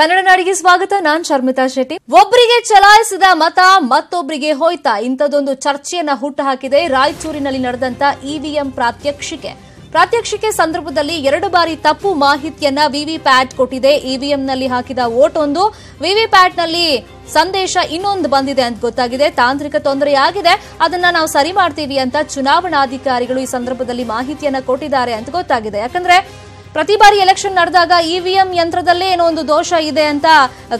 ಕನ್ನಡ ನಾಡಿಗೆ ಸ್ವಾಗತ. ನಾನ್ ಶರ್ಮಿತಾ ಶೆಟ್ಟಿ. ಒಬ್ಬರಿಗೆ ಚಲಾಯಿಸಿದ ಮತ ಮತ್ತೊಬ್ಬರಿಗೆ ಹೋಯ್ತಾ. ಇಂಥದ್ದೊಂದು ಚರ್ಚೆಯನ್ನ ಹುಟ್ಟು ಹಾಕಿದೆ ರಾಯಚೂರಿನಲ್ಲಿ ನಡೆದಂತ ಇವಿಎಂ ಪ್ರಾತ್ಯಕ್ಷಿಕೆ. ಪ್ರಾತ್ಯಕ್ಷಿಕೆ ಸಂದರ್ಭದಲ್ಲಿ ಎರಡು ಬಾರಿ ತಪ್ಪು ಮಾಹಿತಿಯನ್ನ ವಿವಿ ವಿವಿಪ್ಯಾಟ್ ಕೊಟ್ಟಿದೆ. ಇವಿಎಂನಲ್ಲಿ ಹಾಕಿದ ವೋಟ್ ಒಂದು ವಿವಿ ವಿವಿಪ್ಯಾಟ್ನಲ್ಲಿ ಸಂದೇಶ ಇನ್ನೊಂದು ಬಂದಿದೆ ಅಂತ ಗೊತ್ತಾಗಿದೆ. ತಾಂತ್ರಿಕ ತೊಂದರೆಯಾಗಿದೆ ಅದನ್ನ ನಾವು ಸರಿ ಮಾಡ್ತೀವಿ ಅಂತ ಚುನಾವಣಾಧಿಕಾರಿಗಳು ಈ ಸಂದರ್ಭದಲ್ಲಿ ಮಾಹಿತಿಯನ್ನ ಕೊಟ್ಟಿದ್ದಾರೆ ಅಂತ ಗೊತ್ತಾಗಿದೆ. ಯಾಕಂದ್ರೆ ಪ್ರತಿ ಬಾರಿ ಎಲೆಕ್ಷನ್ ನಡೆದಾಗ ಇವಿಎಂ ಯಂತ್ರದಲ್ಲೇ ಏನೋ ಒಂದು ದೋಷ ಇದೆ ಅಂತ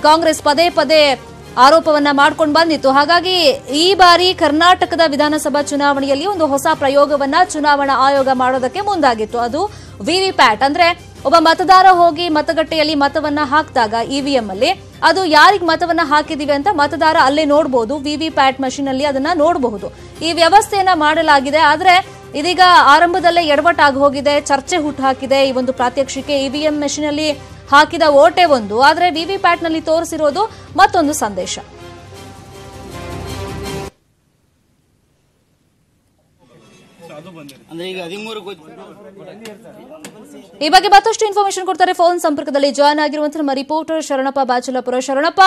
ಕಾಂಗ್ರೆಸ್ ಪದೇ ಪದೇ ಆರೋಪವನ್ನ ಮಾಡ್ಕೊಂಡು ಬಂದಿತ್ತು. ಹಾಗಾಗಿ ಈ ಬಾರಿ ಕರ್ನಾಟಕದ ವಿಧಾನಸಭಾ ಚುನಾವಣೆಯಲ್ಲಿ ಒಂದು ಹೊಸ ಪ್ರಯೋಗವನ್ನ ಚುನಾವಣಾ ಆಯೋಗ ಮಾಡೋದಕ್ಕೆ ಮುಂದಾಗಿತ್ತು. ಅದು ವಿವಿಪ್ಯಾಟ್. ಅಂದ್ರೆ ಒಬ್ಬ ಮತದಾರ ಹೋಗಿ ಮತಗಟ್ಟೆಯಲ್ಲಿ ಮತವನ್ನ ಹಾಕಿದಾಗ ಇವಿಎಂ ಅಲ್ಲಿ, ಅದು ಯಾರಿಗೆ ಮತವನ್ನ ಹಾಕಿದೀವಿ ಅಂತ ಮತದಾರ ಅಲ್ಲೇ ನೋಡಬಹುದು ವಿವಿಪ್ಯಾಟ್ ಮಷಿನ್ ಅಲ್ಲಿ ಅದನ್ನ ನೋಡಬಹುದು. ಈ ವ್ಯವಸ್ಥೆಯನ್ನ ಮಾಡಲಾಗಿದೆ. ಆದ್ರೆ ಇದೀಗ ಆರಂಭದಲ್ಲೇ ಎಡವಟ್ಟಾಗಿ ಹೋಗಿದೆ, ಚರ್ಚೆ ಹುಟ್ಟುಹಾಕಿದೆ ಈ ಒಂದು ಪ್ರಾತ್ಯಕ್ಷಿಕೆ ಇವಿಎಂ ಮೆಷಿನ್ ಅಲ್ಲಿ ಹಾಕಿದ ಓಟೆ ಒಂದು. ಆದ್ರೆ ವಿವಿಪ್ಯಾಟ್ನಲ್ಲಿ ತೋರಿಸಿರೋದು ಮತ್ತೊಂದು ಸಂದೇಶ. ಈ ಬಗ್ಗೆ ಮತ್ತಷ್ಟು ಇನ್ಫಾರ್ಮೇಶನ್ ಕೊಡ್ತಾರೆ ಫೋನ್ ಸಂಪರ್ಕದಲ್ಲಿ ಜಾಯ್ನ್ ಆಗಿರುವಂತಹ ನಮ್ಮ ರಿಪೋರ್ಟರ್ ಶರಣಪ್ಪ ಬಾಚಲಾಪುರ. ಶರಣಪ್ಪ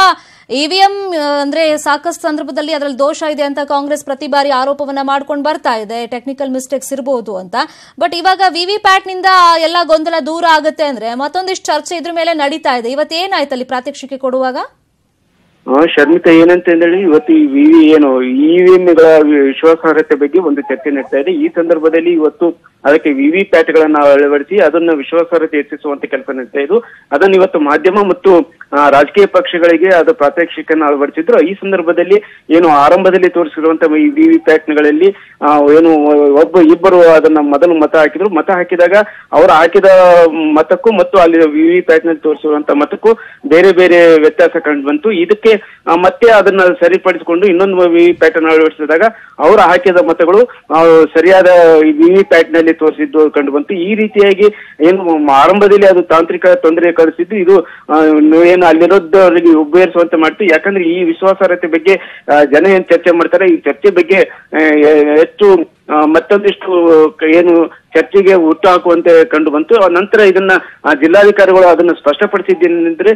ಇವಿಎಂ ಅಂದ್ರೆ ಸಾಕಷ್ಟು ಸಂದರ್ಭದಲ್ಲಿ ಅದರಲ್ಲಿ ದೋಷ ಇದೆ ಅಂತ ಕಾಂಗ್ರೆಸ್ ಪ್ರತಿ ಬಾರಿ ಆರೋಪವನ್ನ ಮಾಡ್ಕೊಂಡು ಬರ್ತಾ ಇದೆ. ಟೆಕ್ನಿಕಲ್ ಮಿಸ್ಟೇಕ್ಸ್ ಇರಬಹುದು ಅಂತ. ಬಟ್ ಇವಾಗ ವಿವಿ ಪ್ಯಾಟ್ನಿಂದ ಎಲ್ಲ ಗೊಂದಲ ದೂರ ಆಗುತ್ತೆ ಅಂದ್ರೆ ಮತ್ತೊಂದಿಷ್ಟು ಚರ್ಚೆ ಇದ್ರ ಮೇಲೆ ನಡೀತಾ ಇದೆ. ಇವತ್ತೇನಾಯ್ತು ಅಲ್ಲಿ ಪ್ರಾತ್ಯಕ್ಷಿಕೆ ಕೊಡುವಾಗ? ಆ, ಶರ್ಮಿತಾ ಏನಂತ ಹೇಳಿ ಇವತ್ತು ಈ ವಿವಿ ಏನು ಇವಿಎಂಗಳ ವಿಶ್ವಾಸಾರ್ಹತೆ ಬಗ್ಗೆ ಒಂದು ಚರ್ಚೆ ನಡೀತಾ ಇದೆ. ಈ ಸಂದರ್ಭದಲ್ಲಿ ಇವತ್ತು ಅದಕ್ಕೆ ವಿವಿ ಪ್ಯಾಟ್ ಗಳನ್ನ ಅಳವಡಿಸಿ ಅದನ್ನ ವಿಶ್ವಾಸಾರ್ಹತೆ ಹೆಚ್ಚಿಸುವಂತ ಕೆಲಸ ನಡೀತಾ ಇದ್ದು ಅದನ್ನ ಇವತ್ತು ಮಾಧ್ಯಮ ಮತ್ತು ರಾಜಕೀಯ ಪಕ್ಷಗಳಿಗೆ ಅದು ಪ್ರಾತ್ಯಕ್ಷಿಕನ್ನ ಅಳವಡಿಸಿದ್ರು. ಈ ಸಂದರ್ಭದಲ್ಲಿ ಏನು ಆರಂಭದಲ್ಲಿ ತೋರಿಸಿರುವಂತ ಈ ವಿವಿ ಪ್ಯಾಟ್ಗಳಲ್ಲಿ ಏನು ಒಬ್ಬ ಇಬ್ಬರು ಅದನ್ನ ಮೊದಲು ಮತ ಹಾಕಿದ್ರು. ಮತ ಹಾಕಿದಾಗ ಅವರು ಹಾಕಿದ ಮತಕ್ಕೂ ಮತ್ತು ಅಲ್ಲಿ ವಿವಿ ಪ್ಯಾಟ್ನಲ್ಲಿ ತೋರಿಸಿರುವಂತ ಮತಕ್ಕೂ ಬೇರೆ ಬೇರೆ ವ್ಯತ್ಯಾಸ ಕಂಡು ಬಂತು. ಇದಕ್ಕೆ ಮತ್ತೆ ಅದನ್ನ ಸರಿಪಡಿಸಿಕೊಂಡು ಇನ್ನೊಂದು ವಿ ಪ್ಯಾಟರ್ನ್ ಅಳವಡಿಸಿದಾಗ ಅವರು ಹಾಕಿದ ಮತಗಳು ಸರಿಯಾದ ವಿವಿ ಪ್ಯಾಟ್ನಲ್ಲಿ ತೋರಿಸಿದ್ದು ಕಂಡು ಬಂತು. ಈ ರೀತಿಯಾಗಿ ಏನು ಆರಂಭದಲ್ಲಿ ಅದು ತಾಂತ್ರಿಕ ತೊಂದರೆ ಕಳಿಸಿದ್ದು ಇದು ಏನು ಅಲ್ಲಿರೋದವರಿಗೆ ಉಪಯೋಗಿಸುವಂತೆ ಮಾಡ್ತು. ಯಾಕಂದ್ರೆ ಈ ವಿಶ್ವಾಸಾರ್ಹತೆ ಬಗ್ಗೆ ಜನ ಏನ್ ಚರ್ಚೆ ಮಾಡ್ತಾರೆ, ಈ ಚರ್ಚೆ ಬಗ್ಗೆ ಹೆಚ್ಚು ಮತ್ತೊಂದಿಷ್ಟು ಏನು ಚರ್ಚೆಗೆ ಹುಟ್ಟು ಹಾಕುವಂತೆ ಕಂಡು ಬಂತು. ಆ ನಂತರ ಇದನ್ನ ಆ, ಜಿಲ್ಲಾಧಿಕಾರಿಗಳು ಅದನ್ನ ಸ್ಪಷ್ಟಪಡಿಸಿದ್ದೇನೆಂದ್ರೆ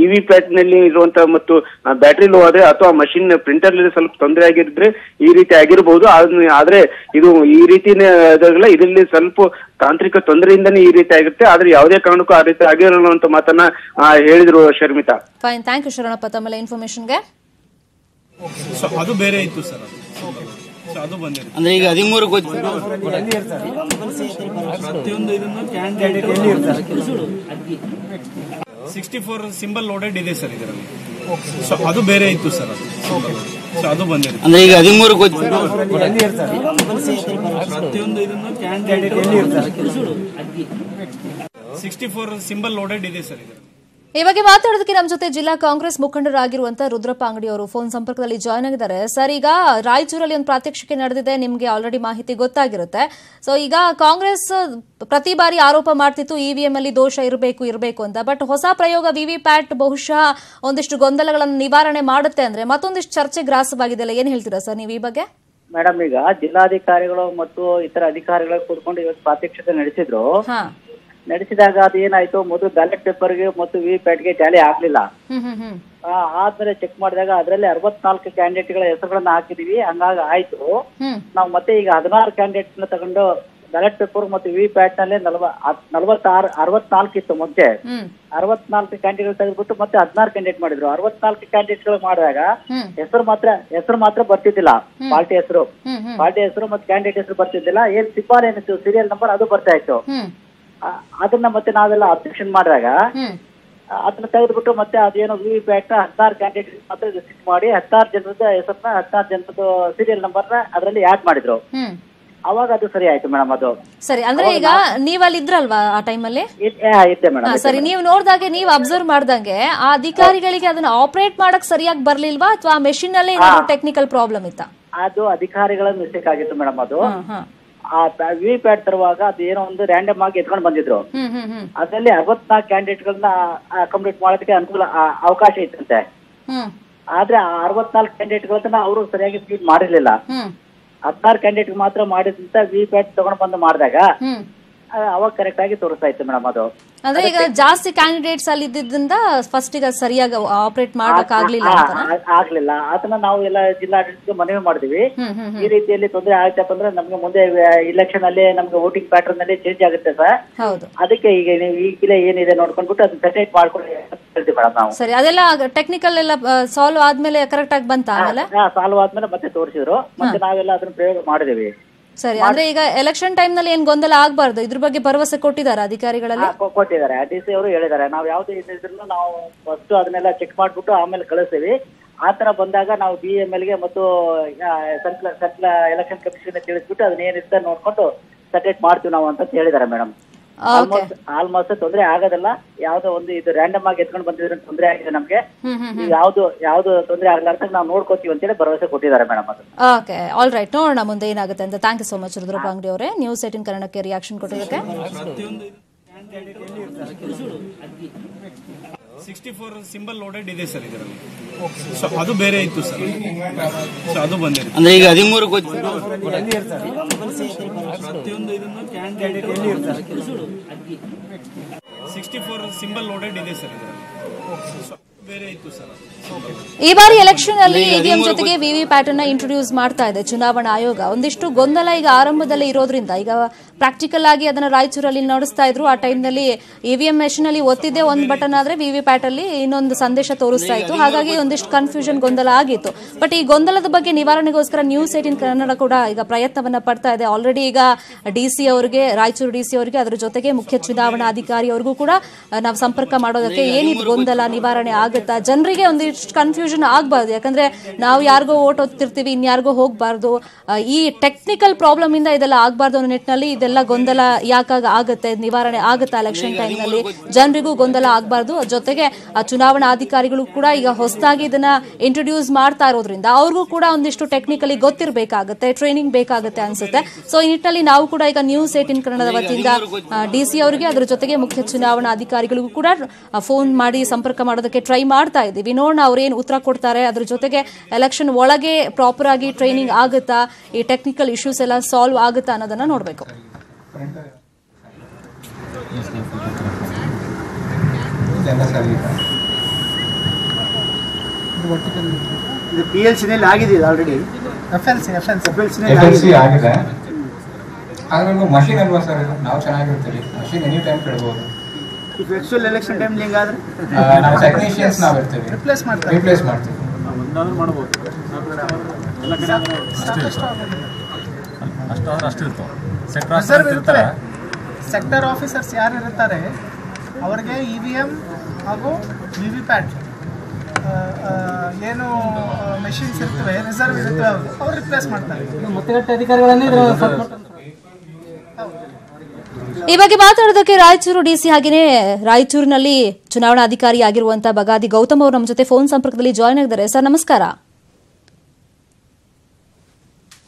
ಇವಿ ಪ್ಯಾಟ್ನಲ್ಲಿ ಇರುವಂತಹ ಮತ್ತು ಬ್ಯಾಟ್ರಿ ಲೋ ಆದ್ರೆ ಅಥವಾ ಮಷಿನ್ ಪ್ರಿಂಟರ್ ಸ್ವಲ್ಪ ತೊಂದರೆ ಆಗಿದ್ರೆ ಈ ರೀತಿ ಆಗಿರಬಹುದು ಆದ್ರೆ ಇದು ಈ ರೀತಿನೇ ಅದಾಗಲ್ಲ ಇದರಲ್ಲಿ ಸ್ವಲ್ಪ ತಾಂತ್ರಿಕ ತೊಂದರೆಯಿಂದನೇ ಈ ರೀತಿ ಆಗಿರುತ್ತೆ ಆದ್ರೆ ಯಾವುದೇ ಕಾರಣಕ್ಕೂ ಆ ರೀತಿ ಆಗಿರಲ್ಲ ಅಂತ ಮಾತನ್ನ ಆ, ಹೇಳಿದ್ರು Sharmita. Fine thank you Sharanappa ತಮ್ಮೆಲ್ಲ ಇನ್ಫಾರ್ಮೇಶನ್ಗೆ ಸೊ ಅದು ಬೇರೆ ಇತ್ತು ಸರ್ ಅಂದ್ರೆ ಈಗ ಹದಿಮೂರು ಗೊತ್ತು ಪ್ರತಿಯೊಂದು ಇದನ್ನು candidate sixty four symbol loaded ಇದೆ ಸರ್ ಇದರಲ್ಲಿ. ಸೊ ಅದು ಬೇರೆ ಇತ್ತು ಸರ್ ಅದು ಸೊ ಅದು ಬಂದಿರುತ್ತೆ. ಅಂದ್ರೆ ಈಗ ಹದಿಮೂರು ಗೊತ್ತು ಪ್ರತಿಯೊಂದು ಇದನ್ನು candidate sixty four symbol loaded ಇದೆ ಸರ್ ಇದರಲ್ಲಿ. ಈ ಬಗ್ಗೆ ಮಾತಾಡೋದಕ್ಕೆ ನಮ್ಮ ಜೊತೆ ಜಿಲ್ಲಾ ಕಾಂಗ್ರೆಸ್ ಮುಖಂಡರಾಗಿರುವಂತಹ ರುದ್ರಪ್ಪ ಅಂಗಡಿ ಅವರು ಫೋನ್ ಸಂಪರ್ಕದಲ್ಲಿ ಜಾಯ್ನ್ ಆಗಿದ್ದಾರೆ. ಸರ್ ಈಗ ರಾಯಚೂರಲ್ಲಿ ಒಂದು ಪ್ರಾತ್ಯಕ್ಷಿಕೆ ನಡೆದಿದೆ. ನಿಮಗೆ ಆಲ್ರೆಡಿ ಮಾಹಿತಿ ಗೊತ್ತಾಗಿರುತ್ತೆ. ಸೊ ಈಗ ಕಾಂಗ್ರೆಸ್ ಪ್ರತಿ ಬಾರಿ ಆರೋಪ ಮಾಡ್ತಿತ್ತು ಇವಿಎಂ ಅಲ್ಲಿ ದೋಷ ಇರಬೇಕು ಇರಬೇಕು ಅಂತ. ಬಟ್ ಹೊಸ ಪ್ರಯೋಗ ವಿವಿ ಪ್ಯಾಟ್ ಬಹುಶಃ ಒಂದಿಷ್ಟು ಗೊಂದಲಗಳನ್ನು ನಿವಾರಣೆ ಮಾಡುತ್ತೆ ಅಂದ್ರೆ ಮತ್ತೊಂದಿಷ್ಟು ಚರ್ಚೆ ಗ್ರಾಸವಾಗಿದೆ ಏನ್ ಹೇಳ್ತೀರಾ ಸರ್ ನೀವು ಈ ಬಗ್ಗೆ? ಮೇಡಮ್ ಈಗ ಜಿಲ್ಲಾಧಿಕಾರಿಗಳು ಮತ್ತು ಇತರ ಅಧಿಕಾರಿಗಳು ಕೂತ್ಕೊಂಡು ಇವತ್ತು ಪ್ರಾತ್ಯಕ್ಷಿಕೆ ನಡೆಸಿದ್ರು. ಹಾ. ನಡೆಸಿದಾಗ ಅದು ಏನಾಯ್ತು ಮೊದಲು ಬ್ಯಾಲೆಟ್ ಪೇಪರ್ಗೆ ಮತ್ತು ವಿ ಪ್ಯಾಟ್ಗೆ ಟ್ಯಾಲಿ ಆಗ್ಲಿಲ್ಲ. ಆದ್ಮೇಲೆ ಚೆಕ್ ಮಾಡಿದಾಗ ಅದರಲ್ಲಿ ಅರವತ್ನಾಲ್ಕು ಕ್ಯಾಂಡಿಡೇಟ್ಗಳ ಹೆಸರುಗಳನ್ನ ಹಾಕಿದೀವಿ. ಹಂಗಾಗ ಆಯ್ತು. ನಾವು ಮತ್ತೆ ಈಗ ಹದಿನಾರು ಕ್ಯಾಂಡಿಡೇಟ್ನ ತಗೊಂಡು ಬ್ಯಾಲೆಟ್ ಪೇಪರ್ ಮತ್ತು ವಿ ಪ್ಯಾಟ್ನಲ್ಲಿ ನಲ್ವ ನಲವತ್ತಾರು ಅರವತ್ನಾಲ್ಕು ಇತ್ತು ಮುಂಚೆ. ಅರವತ್ನಾಲ್ಕು ಕ್ಯಾಂಡಿಡೇಟ್ ತೆಗೆದ್ಬಿಟ್ಟು ಮತ್ತೆ ಹದಿನಾರು ಕ್ಯಾಂಡಿಡೇಟ್ ಮಾಡಿದ್ರು. ಅರವತ್ನಾಲ್ಕು ಕ್ಯಾಂಡಿಡೇಟ್ಗಳು ಮಾಡಿದಾಗ ಹ್ಮ್. ಹೆಸರು ಮಾತ್ರ ಹೆಸರು ಮಾತ್ರ ಬರ್ತಿದ್ದಿಲ್ಲ. ಪಾರ್ಟಿ ಹೆಸರು. ಪಾರ್ಟಿ ಹೆಸರು ಮತ್ತೆ ಕ್ಯಾಂಡಿಡೇಟ್ ಹೆಸರು ಬರ್ತಿದ್ದಿಲ್ಲ. ಏನ್ ಸಿಪಾರ್ ಏನಿತ್ತು ಸೀರಿಯಲ್ ನಂಬರ್ ಅದು ಬರ್ತಾ ಇತ್ತು. ಅದನ್ನ ಮತ್ತೆ ನಾವೆಲ್ಲ ಅಬ್ಜೆಕ್ಷನ್ ಮಾಡಿದಾಗ ಅದನ್ನ ತೆಗೆದ್ಬಿಟ್ಟು ಮತ್ತೆ ಅದೇನೋ ವಿ ಪ್ಯಾಟ್ನ ಹದಿನಾರು ಕ್ಯಾಂಡಿಡೇಟ್ ಮಾತ್ರ ರಿಸಿಟ್ ಮಾಡಿ ಹದಿನಾರು ಜನರದ ಹೆಸರನ್ನ ಹದಿನಾರು ಜನದ ಸೀರಿಯಲ್ ನಂಬರ್ನ ಅದರಲ್ಲಿ ಆಡ್ ಮಾಡಿದ್ರು. ಅವಾಗ ಅದು ಸರಿ ಆಯ್ತು ಮೇಡಮ್ ಅದು. ಸರಿ ಅಂದ್ರೆ ಈಗ ನೀವ್ ಅಲ್ಲಿ ಇದ್ರಲ್ವಾ ಆ ಟೈಮಲ್ಲಿ? ಹಾ, ಮೇಡಮ್ ಸರಿ ನೀವು ನೋಡ್ದಾಗೆ ನೀವು ಅಬ್ಸರ್ವ್ ಮಾಡ್ದಂಗೆ ಆ ಅಧಿಕಾರಿಗಳಿಗೆ ಅದನ್ನ ಆಪರೇಟ್ ಮಾಡಕ್ ಸರಿಯಾಗಿ ಬರ್ಲಿಲ್ವಾ ಅಥವಾ ಮೆಷಿನ್ ಅಲ್ಲಿ ಏನಾದ್ರು ಟೆಕ್ನಿಕಲ್ ಪ್ರಾಬ್ಲಮ್ ಇತ್ತಾ? ಅದು ಅಧಿಕಾರಿಗಳ ಮಿಸ್ಟೇಕ್ ಆಗಿತ್ತು ಮೇಡಮ್ ಅದು. ಆ ವಿ ಪ್ಯಾಟ್ ತರುವಾಗ ಅದು ಏನೋ ಒಂದು ರ್ಯಾಂಡಮ್ ಆಗಿ ಎತ್ಕೊಂಡು ಬಂದಿದ್ರು. ಅದ್ರಲ್ಲಿ ಅರವತ್ನಾಲ್ಕು ಕ್ಯಾಂಡಿಡೇಟ್ ಗಳನ್ನ ಕಂಪ್ಲೀಟ್ ಮಾಡೋದಕ್ಕೆ ಅನುಕೂಲ ಅವಕಾಶ ಇತ್ತಂತೆ. ಆದ್ರೆ ಆ ಅರವತ್ನಾಲ್ಕು ಕ್ಯಾಂಡಿಡೇಟ್ ಗಳನ್ನ ಅವರು ಸರಿಯಾಗಿ ಫೀಲ್ ಮಾಡಿರ್ಲಿಲ್ಲ. ಹದಿನಾರು ಕ್ಯಾಂಡಿಡೇಟ್ ಮಾತ್ರ ಮಾಡಿದಂತ ವಿ ಪ್ಯಾಟ್ ತಗೊಂಡ್ ಬಂದು ಮಾಡಿದಾಗ ಅವಾಗ ಕರೆಕ್ಟ್ ಆಗಿ ತೋರಿಸ್ತಾ ಇತ್ತು ಮೇಡಮ್ ಅದು. ಅಂದ್ರೆ ಈಗ ಜಾಸ್ತಿ ಕ್ಯಾಂಡಿಡೇಟ್ಸ್ ಅಲ್ಲಿ ಇದ್ದಿದ್ದರಿಂದ ಫಸ್ಟ್ ಈಗ ಸರಿಯಾಗಿ ಆಪರೇಟ್ ಮಾಡಕ್ ಆಗ್ಲಿಲ್ಲ. ಅದನ್ನ ನಾವು ಎಲ್ಲ ಜಿಲ್ಲಾಡಳಿತಕ್ಕೆ ಮನವಿ ಮಾಡಿದ್ವಿ. ಈ ರೀತಿಯಲ್ಲಿ ತೊಂದರೆ ಆಯ್ತಪ್ಪ ಅಂದ್ರೆ ನಮ್ಗೆ ಮುಂದೆ ಇಲೆಕ್ಷನ್ ಅಲ್ಲಿ ನಮ್ಗೆ ವೋಟಿಂಗ್ ಪ್ಯಾಟರ್ನ್ ಅಲ್ಲಿ ಚೇಂಜ್ ಆಗುತ್ತೆ ಸರ್. ಹೌದು. ಅದಕ್ಕೆ ಈಗ ನೀವು ಈಗಲೇ ಏನಿದೆ ನೋಡ್ಕೊಂಡ್ಬಿಟ್ಟು ಅದನ್ನ ಸೆಟೇಟ್ ಮಾಡ್ಕೊಳ್ಳಿ ಸರಿ ಅದೆಲ್ಲ ಟೆಕ್ನಿಕಲ್ ಎಲ್ಲ ಸಾಲ್ವ್ ಆದ್ಮೇಲೆ ಕರೆಕ್ಟ್ ಆಗಿ ಬಂತ ಆಮೇಲೆ? ಸಾಲ್ವ್ ಆದ್ಮೇಲೆ ಮತ್ತೆ ತೋರಿಸಿದ್ರು. ಮತ್ತೆ ನಾವೆಲ್ಲ ಅದನ್ನ ಪ್ರಯೋಗ ಮಾಡಿದೀವಿ. ಸರಿ ಅಂದ್ರೆ ಈಗ ಎಲೆಕ್ಷನ್ ಟೈಮ್ನಲ್ಲಿ ಏನ್ ಗೊಂದಲ ಆಗಬಾರ್ದು? ಇದ್ರ ಬಗ್ಗೆ ಭರವಸೆ ಕೊಟ್ಟಿದ್ದಾರೆ ಅಧಿಕಾರಿಗಳಲ್ಲಿ? ಕೊಟ್ಟಿದ್ದಾರೆ. ಆರ್ ಡಿ ಸಿ ಅವರು ಹೇಳಿದ್ದಾರೆ. ನಾವು ಯಾವ್ದೇ ಇದ್ರೂ ನಾವು ಫಸ್ಟ್ ಅದನ್ನೆಲ್ಲ ಚೆಕ್ ಮಾಡ್ಬಿಟ್ಟು ಆಮೇಲೆ ಕಳಿಸ್ತೀವಿ. ಆತರ ಬಂದಾಗ ನಾವು ಬಿ ಎಂ ಎಲ್ಗೆ ಮತ್ತು ಸೆಂಟ್ರಲ್ ಎಲೆಕ್ಷನ್ ಕಮಿಷನ್ ತಿಳಿಸ್ಬಿಟ್ಟು ಅದನ್ನ ಏನಿರ್ತಾರೆ ನೋಡ್ಕೊಂಡು ಸೆಟೇಟ್ ಮಾಡ್ತೀವಿ ನಾವು ಅಂತ ಹೇಳಿದ್ದಾರೆ ಮೇಡಮ್ ಆಲ್ಮೋಸ್ಟ್ ಆಲ್ಮೋಸ್ಟ್ ತೊಂದರೆ ಆಗೋದಿಲ್ಲ. ಯಾವ್ದೋ ಒಂದು ಇದು ರ್ಯಾಂಡಮ್ ಆಗಿ ಎತ್ಕೊಂಡು ಬಂದಿದ್ರೆ ತೊಂದರೆ ಆಗಿದೆ ನಮ್ಗೆ. ಹ್ಮ್ ಹ್ಮ್ ನೀವು ಯಾವ್ದು ಯಾವ್ದು ತೊಂದರೆ ಅಂತ ನಾವು ನೋಡ್ಕೋತೀವಿ ಅಂತೇಳಿ ಭರವಸೆ ಕೊಟ್ಟಿದ್ದಾರೆ ಮೇಡಮ್ ಅದು. ಓಕೆ ಆಲ್ ರೈಟ್ ನೋಡೋಣ ಮುಂದೆ ಏನಾಗುತ್ತೆ ಅಂತ. Thank you so much Rudrappa Angadi ಅವರೇ. ನ್ಯೂಸ್ ಏಟಿನ್ ಕನ್ನಡಕ್ಕೆ ರಿಯಾಕ್ಷನ್ ಕೊಟ್ಟಿದ್ದಕ್ಕೆ. ಸಿಕ್ಸ್ಟಿ ಫೋರ್ ಸಿಂಬಲ್ ಲೋಡೆಡ್ ಇದೆ ಸರ್ ಇದರಲ್ಲಿ. ಸೊ ಅದು ಬೇರೆ ಇತ್ತು ಸರ್ ಸೊ ಅದು ಬಂದಿದೆ ಅಂದ್ರೆ ಈಗ ಹದಿಮೂರು ಪ್ರತಿಯೊಂದು ಇದನ್ನು candidate sixty four symbol loaded ಇದೆ ಸರ್ ಇದರಲ್ಲಿ. ಸೊ ಬೇರೆ ಇತ್ತು ಸರ್. ಈ ಬಾರಿ ಎಲೆಕ್ಷನ್ ಅಲ್ಲಿ ಇವಿಎಂ ಜೊತೆಗೆ ವಿವಿ ಪ್ಯಾಟರ್ನ್ನ ಇಂಟ್ರೊಡ್ಯೂಸ್ ಮಾಡ್ತಾ ಇದೆ ಚುನಾವಣಾ ಆಯೋಗ. ಒಂದಿಷ್ಟು ಗೊಂದಲ ಈಗ ಆರಂಭದಲ್ಲಿ ಇರೋದ್ರಿಂದ. ಈಗ ಪ್ರಾಕ್ಟಿಕಲ್ ಆಗಿ ಅದನ್ನ ರಾಯಚೂರಲ್ಲಿ ನಡೆಸ್ತಾ ಇದ್ರು. ಆ ಟೈಮ್ನಲ್ಲಿ ಇವಿಎಂ ಮೆಷಿನ್ ಅಲ್ಲಿ ಒತ್ತಿದ್ದೆ ಒಂದ್ ಬಟನ್ ಆದ್ರೆ ವಿವಿ ಪ್ಯಾಟ್ ಅಲ್ಲಿ ಇನ್ನೊಂದು ಸಂದೇಶ ತೋರಿಸ್ತಾ ಇತ್ತು. ಹಾಗಾಗಿ ಒಂದಿಷ್ಟು ಕನ್ಫ್ಯೂಷನ್ ಗೊಂದಲ ಆಗಿತ್ತು. ಬಟ್ ಈ ಗೊಂದಲದ ಬಗ್ಗೆ ನಿವಾರಣೆಗೋಸ್ಕರ ನ್ಯೂಸ್ ಏಟಿನ್ ಕನ್ನಡ ಕೂಡ ಈಗ ಪ್ರಯತ್ನವನ್ನ ಪಡ್ತಾ ಇದೆ. ಆಲ್ರೆಡಿ ಈಗ ಡಿಸಿ ಅವರಿಗೆ ರಾಯಚೂರು ಡಿಸಿ ಅವರಿಗೆ ಅದರ ಜೊತೆಗೆ ಮುಖ್ಯ ಚುನಾವಣಾ ಅಧಿಕಾರಿ ಅವರಿಗೂ ಕೂಡ ನಾವು ಸಂಪರ್ಕ ಮಾಡೋದಕ್ಕೆ ಏನಿದು ಗೊಂದಲ ನಿವಾರಣೆ ಆಗುತ್ತಾ? ಜನರಿಗೆ ಒಂದಿಷ್ಟು ಕನ್ಫ್ಯೂಷನ್ ಆಗಬಾರ್ದು. ಯಾಕಂದ್ರೆ ನಾವು ಯಾರಿಗೋ ಓಟ್ ಓದ್ತಿರ್ತೀವಿ ಇನ್ಯಾರಿಗೋ ಹೋಗಬಾರ್ದು. ಈ ಟೆಕ್ನಿಕಲ್ ಪ್ರಾಬ್ಲಮ್ ಇಂದ ಇದೆಲ್ಲ ಆಗಬಾರ್ದು ಅನ್ನೋ ನಿಟ್ಟಿನಲ್ಲಿ ಇದೆಲ್ಲ ಗೊಂದಲ ಯಾಕಾಗ ಆಗುತ್ತೆ? ನಿವಾರಣೆ ಆಗುತ್ತಾ ಎಲೆಕ್ಷನ್ ಟೈಮ್ನಲ್ಲಿ ಜನರಿಗೂ ಗೊಂದಲ ಆಗಬಾರ್ದು. ಜೊತೆಗೆ ಆ ಚುನಾವಣಾ ಅಧಿಕಾರಿಗಳು ಕೂಡ ಈಗ ಹೊಸದಾಗಿ ಇದನ್ನ ಇಂಟ್ರೊಡ್ಯೂಸ್ ಮಾಡ್ತಾ ಇರೋದ್ರಿಂದ ಅವ್ರಿಗೂ ಕೂಡ ಒಂದಿಷ್ಟು ಟೆಕ್ನಿಕಲಿ ಗೊತ್ತಿರಬೇಕಾಗುತ್ತೆ ಟ್ರೈನಿಂಗ್ ಬೇಕಾಗುತ್ತೆ ಅನ್ಸುತ್ತೆ. ಸೊ ಈ ನಿಟ್ಟಿನಲ್ಲಿ ನಾವು ಕೂಡ ಈಗ ನ್ಯೂಸ್ ಏಟಿನ್ ಕನ್ನಡದ ವತಿಯಿಂದ ಡಿಸಿ ಅವರಿಗೆ ಅದರ ಜೊತೆಗೆ ಮುಖ್ಯ ಚುನಾವಣಾ ಅಧಿಕಾರಿಗಳಿಗೂ ಕೂಡ ಫೋನ್ ಮಾಡಿ ಸಂಪರ್ಕ ಮಾಡೋದಕ್ಕೆ ಟ್ರೈ ಮಾಡ್ತಾ ಇದ್ದೀವಿ. ನೋಡೋಣ ಅವ್ರೇನು ಉತ್ತರ ಕೊಡ್ತಾರೆ? ಅದ್ರ ಜೊತೆಗೆ ಎಲೆಕ್ಷನ್ ಒಳಗೆ ಪ್ರಾಪರ್ ಆಗಿ ಟ್ರೈನಿಂಗ್ ಆಗುತ್ತಾ? ಈ ಟೆಕ್ನಿಕಲ್ ಇಶ್ಯೂಸ್ ಎಲ್ಲ ಸಾಲ್ವ್ ಆಗುತ್ತಾ ಅನ್ನೋದನ್ನ ನೋಡಬೇಕು. ಇದು ಪಿ ಎಲ್ ಸಿನಲ್ಲಿ ಆಗಿದೆ already F L C F L F F L ಸಿನಲ್ಲಿ ಆಗಿದೆ. ಆದ್ರೆ ಮಷಿನ್ ಅಲ್ವಾ ಸರ್ ಇದು? ನಾವು ಚೆನ್ನಾಗಿರ್ತೀವಿ. ಮಷಿನ್ ಎನಿ ಟೈಮ್ ಕೆಡ್ಬೋದು ಈಗ ಆಕ್ಚುಲ್ ಎಲೆಕ್ಷನ್ ಟೈಮ್ ಹಿಂಗಾದ್ರೆ ಆ, ನಾವು ಟೆಕ್ನಿಷಿಯನ್ಸ್ ನಾವು ಇರ್ತೀವಿ. ರಿಪ್ಲೇಸ್ ಮಾಡ್ತೀವಿ. ರಿಪ್ಲೇಸ್ ಮಾಡ್ತೀವಿ ಅಷ್ಟಾದ್ರೆ ಅಷ್ಟು ಇರ್ತವೆ. ಸೆಕ್ಟರ್ ಸೆಕ್ಟರ್ ಇರ್ತಾರೆ. ಸೆಕ್ಟರ್ ಆಫೀಸರ್ಸ್ ಯಾರು ಇರ್ತಾರೆ? ಅವ್ರಿಗೆ ಇ ವಿ ಎಂ ಹಾಗೂ ವಿ ವಿ ಪ್ಯಾಟ್ ಏನು ಮೆಷಿನ್ಸ್ ಇರ್ತವೆ ರಿಸರ್ವ್ ಇರ್ತವೆ ಅವ್ರು ಅವ್ರು ರಿಪ್ಲೇಸ್ ಮಾಡ್ತಾರೆ. ಈ ಬಗ್ಗೆ ಮಾತಾಡೋದಕ್ಕೆ ರಾಯಚೂರು ಡಿಸಿ ಹಾಗೇನೆ. ರಾಯಚೂರಿನಲ್ಲಿ ಚುನಾವಣಾ ಅಧಿಕಾರಿ ಆಗಿರುವಂತಹ ಬಗಾದಿ ಗೌತಮ್ ಅವರು ನಮ್ಮ ಜೊತೆ ಫೋನ್ ಸಂಪರ್ಕದಲ್ಲಿ ಜಾಯ್ನ್ ಆಗಿದ್ದಾರೆ. ಸರ್, ನಮಸ್ಕಾರ.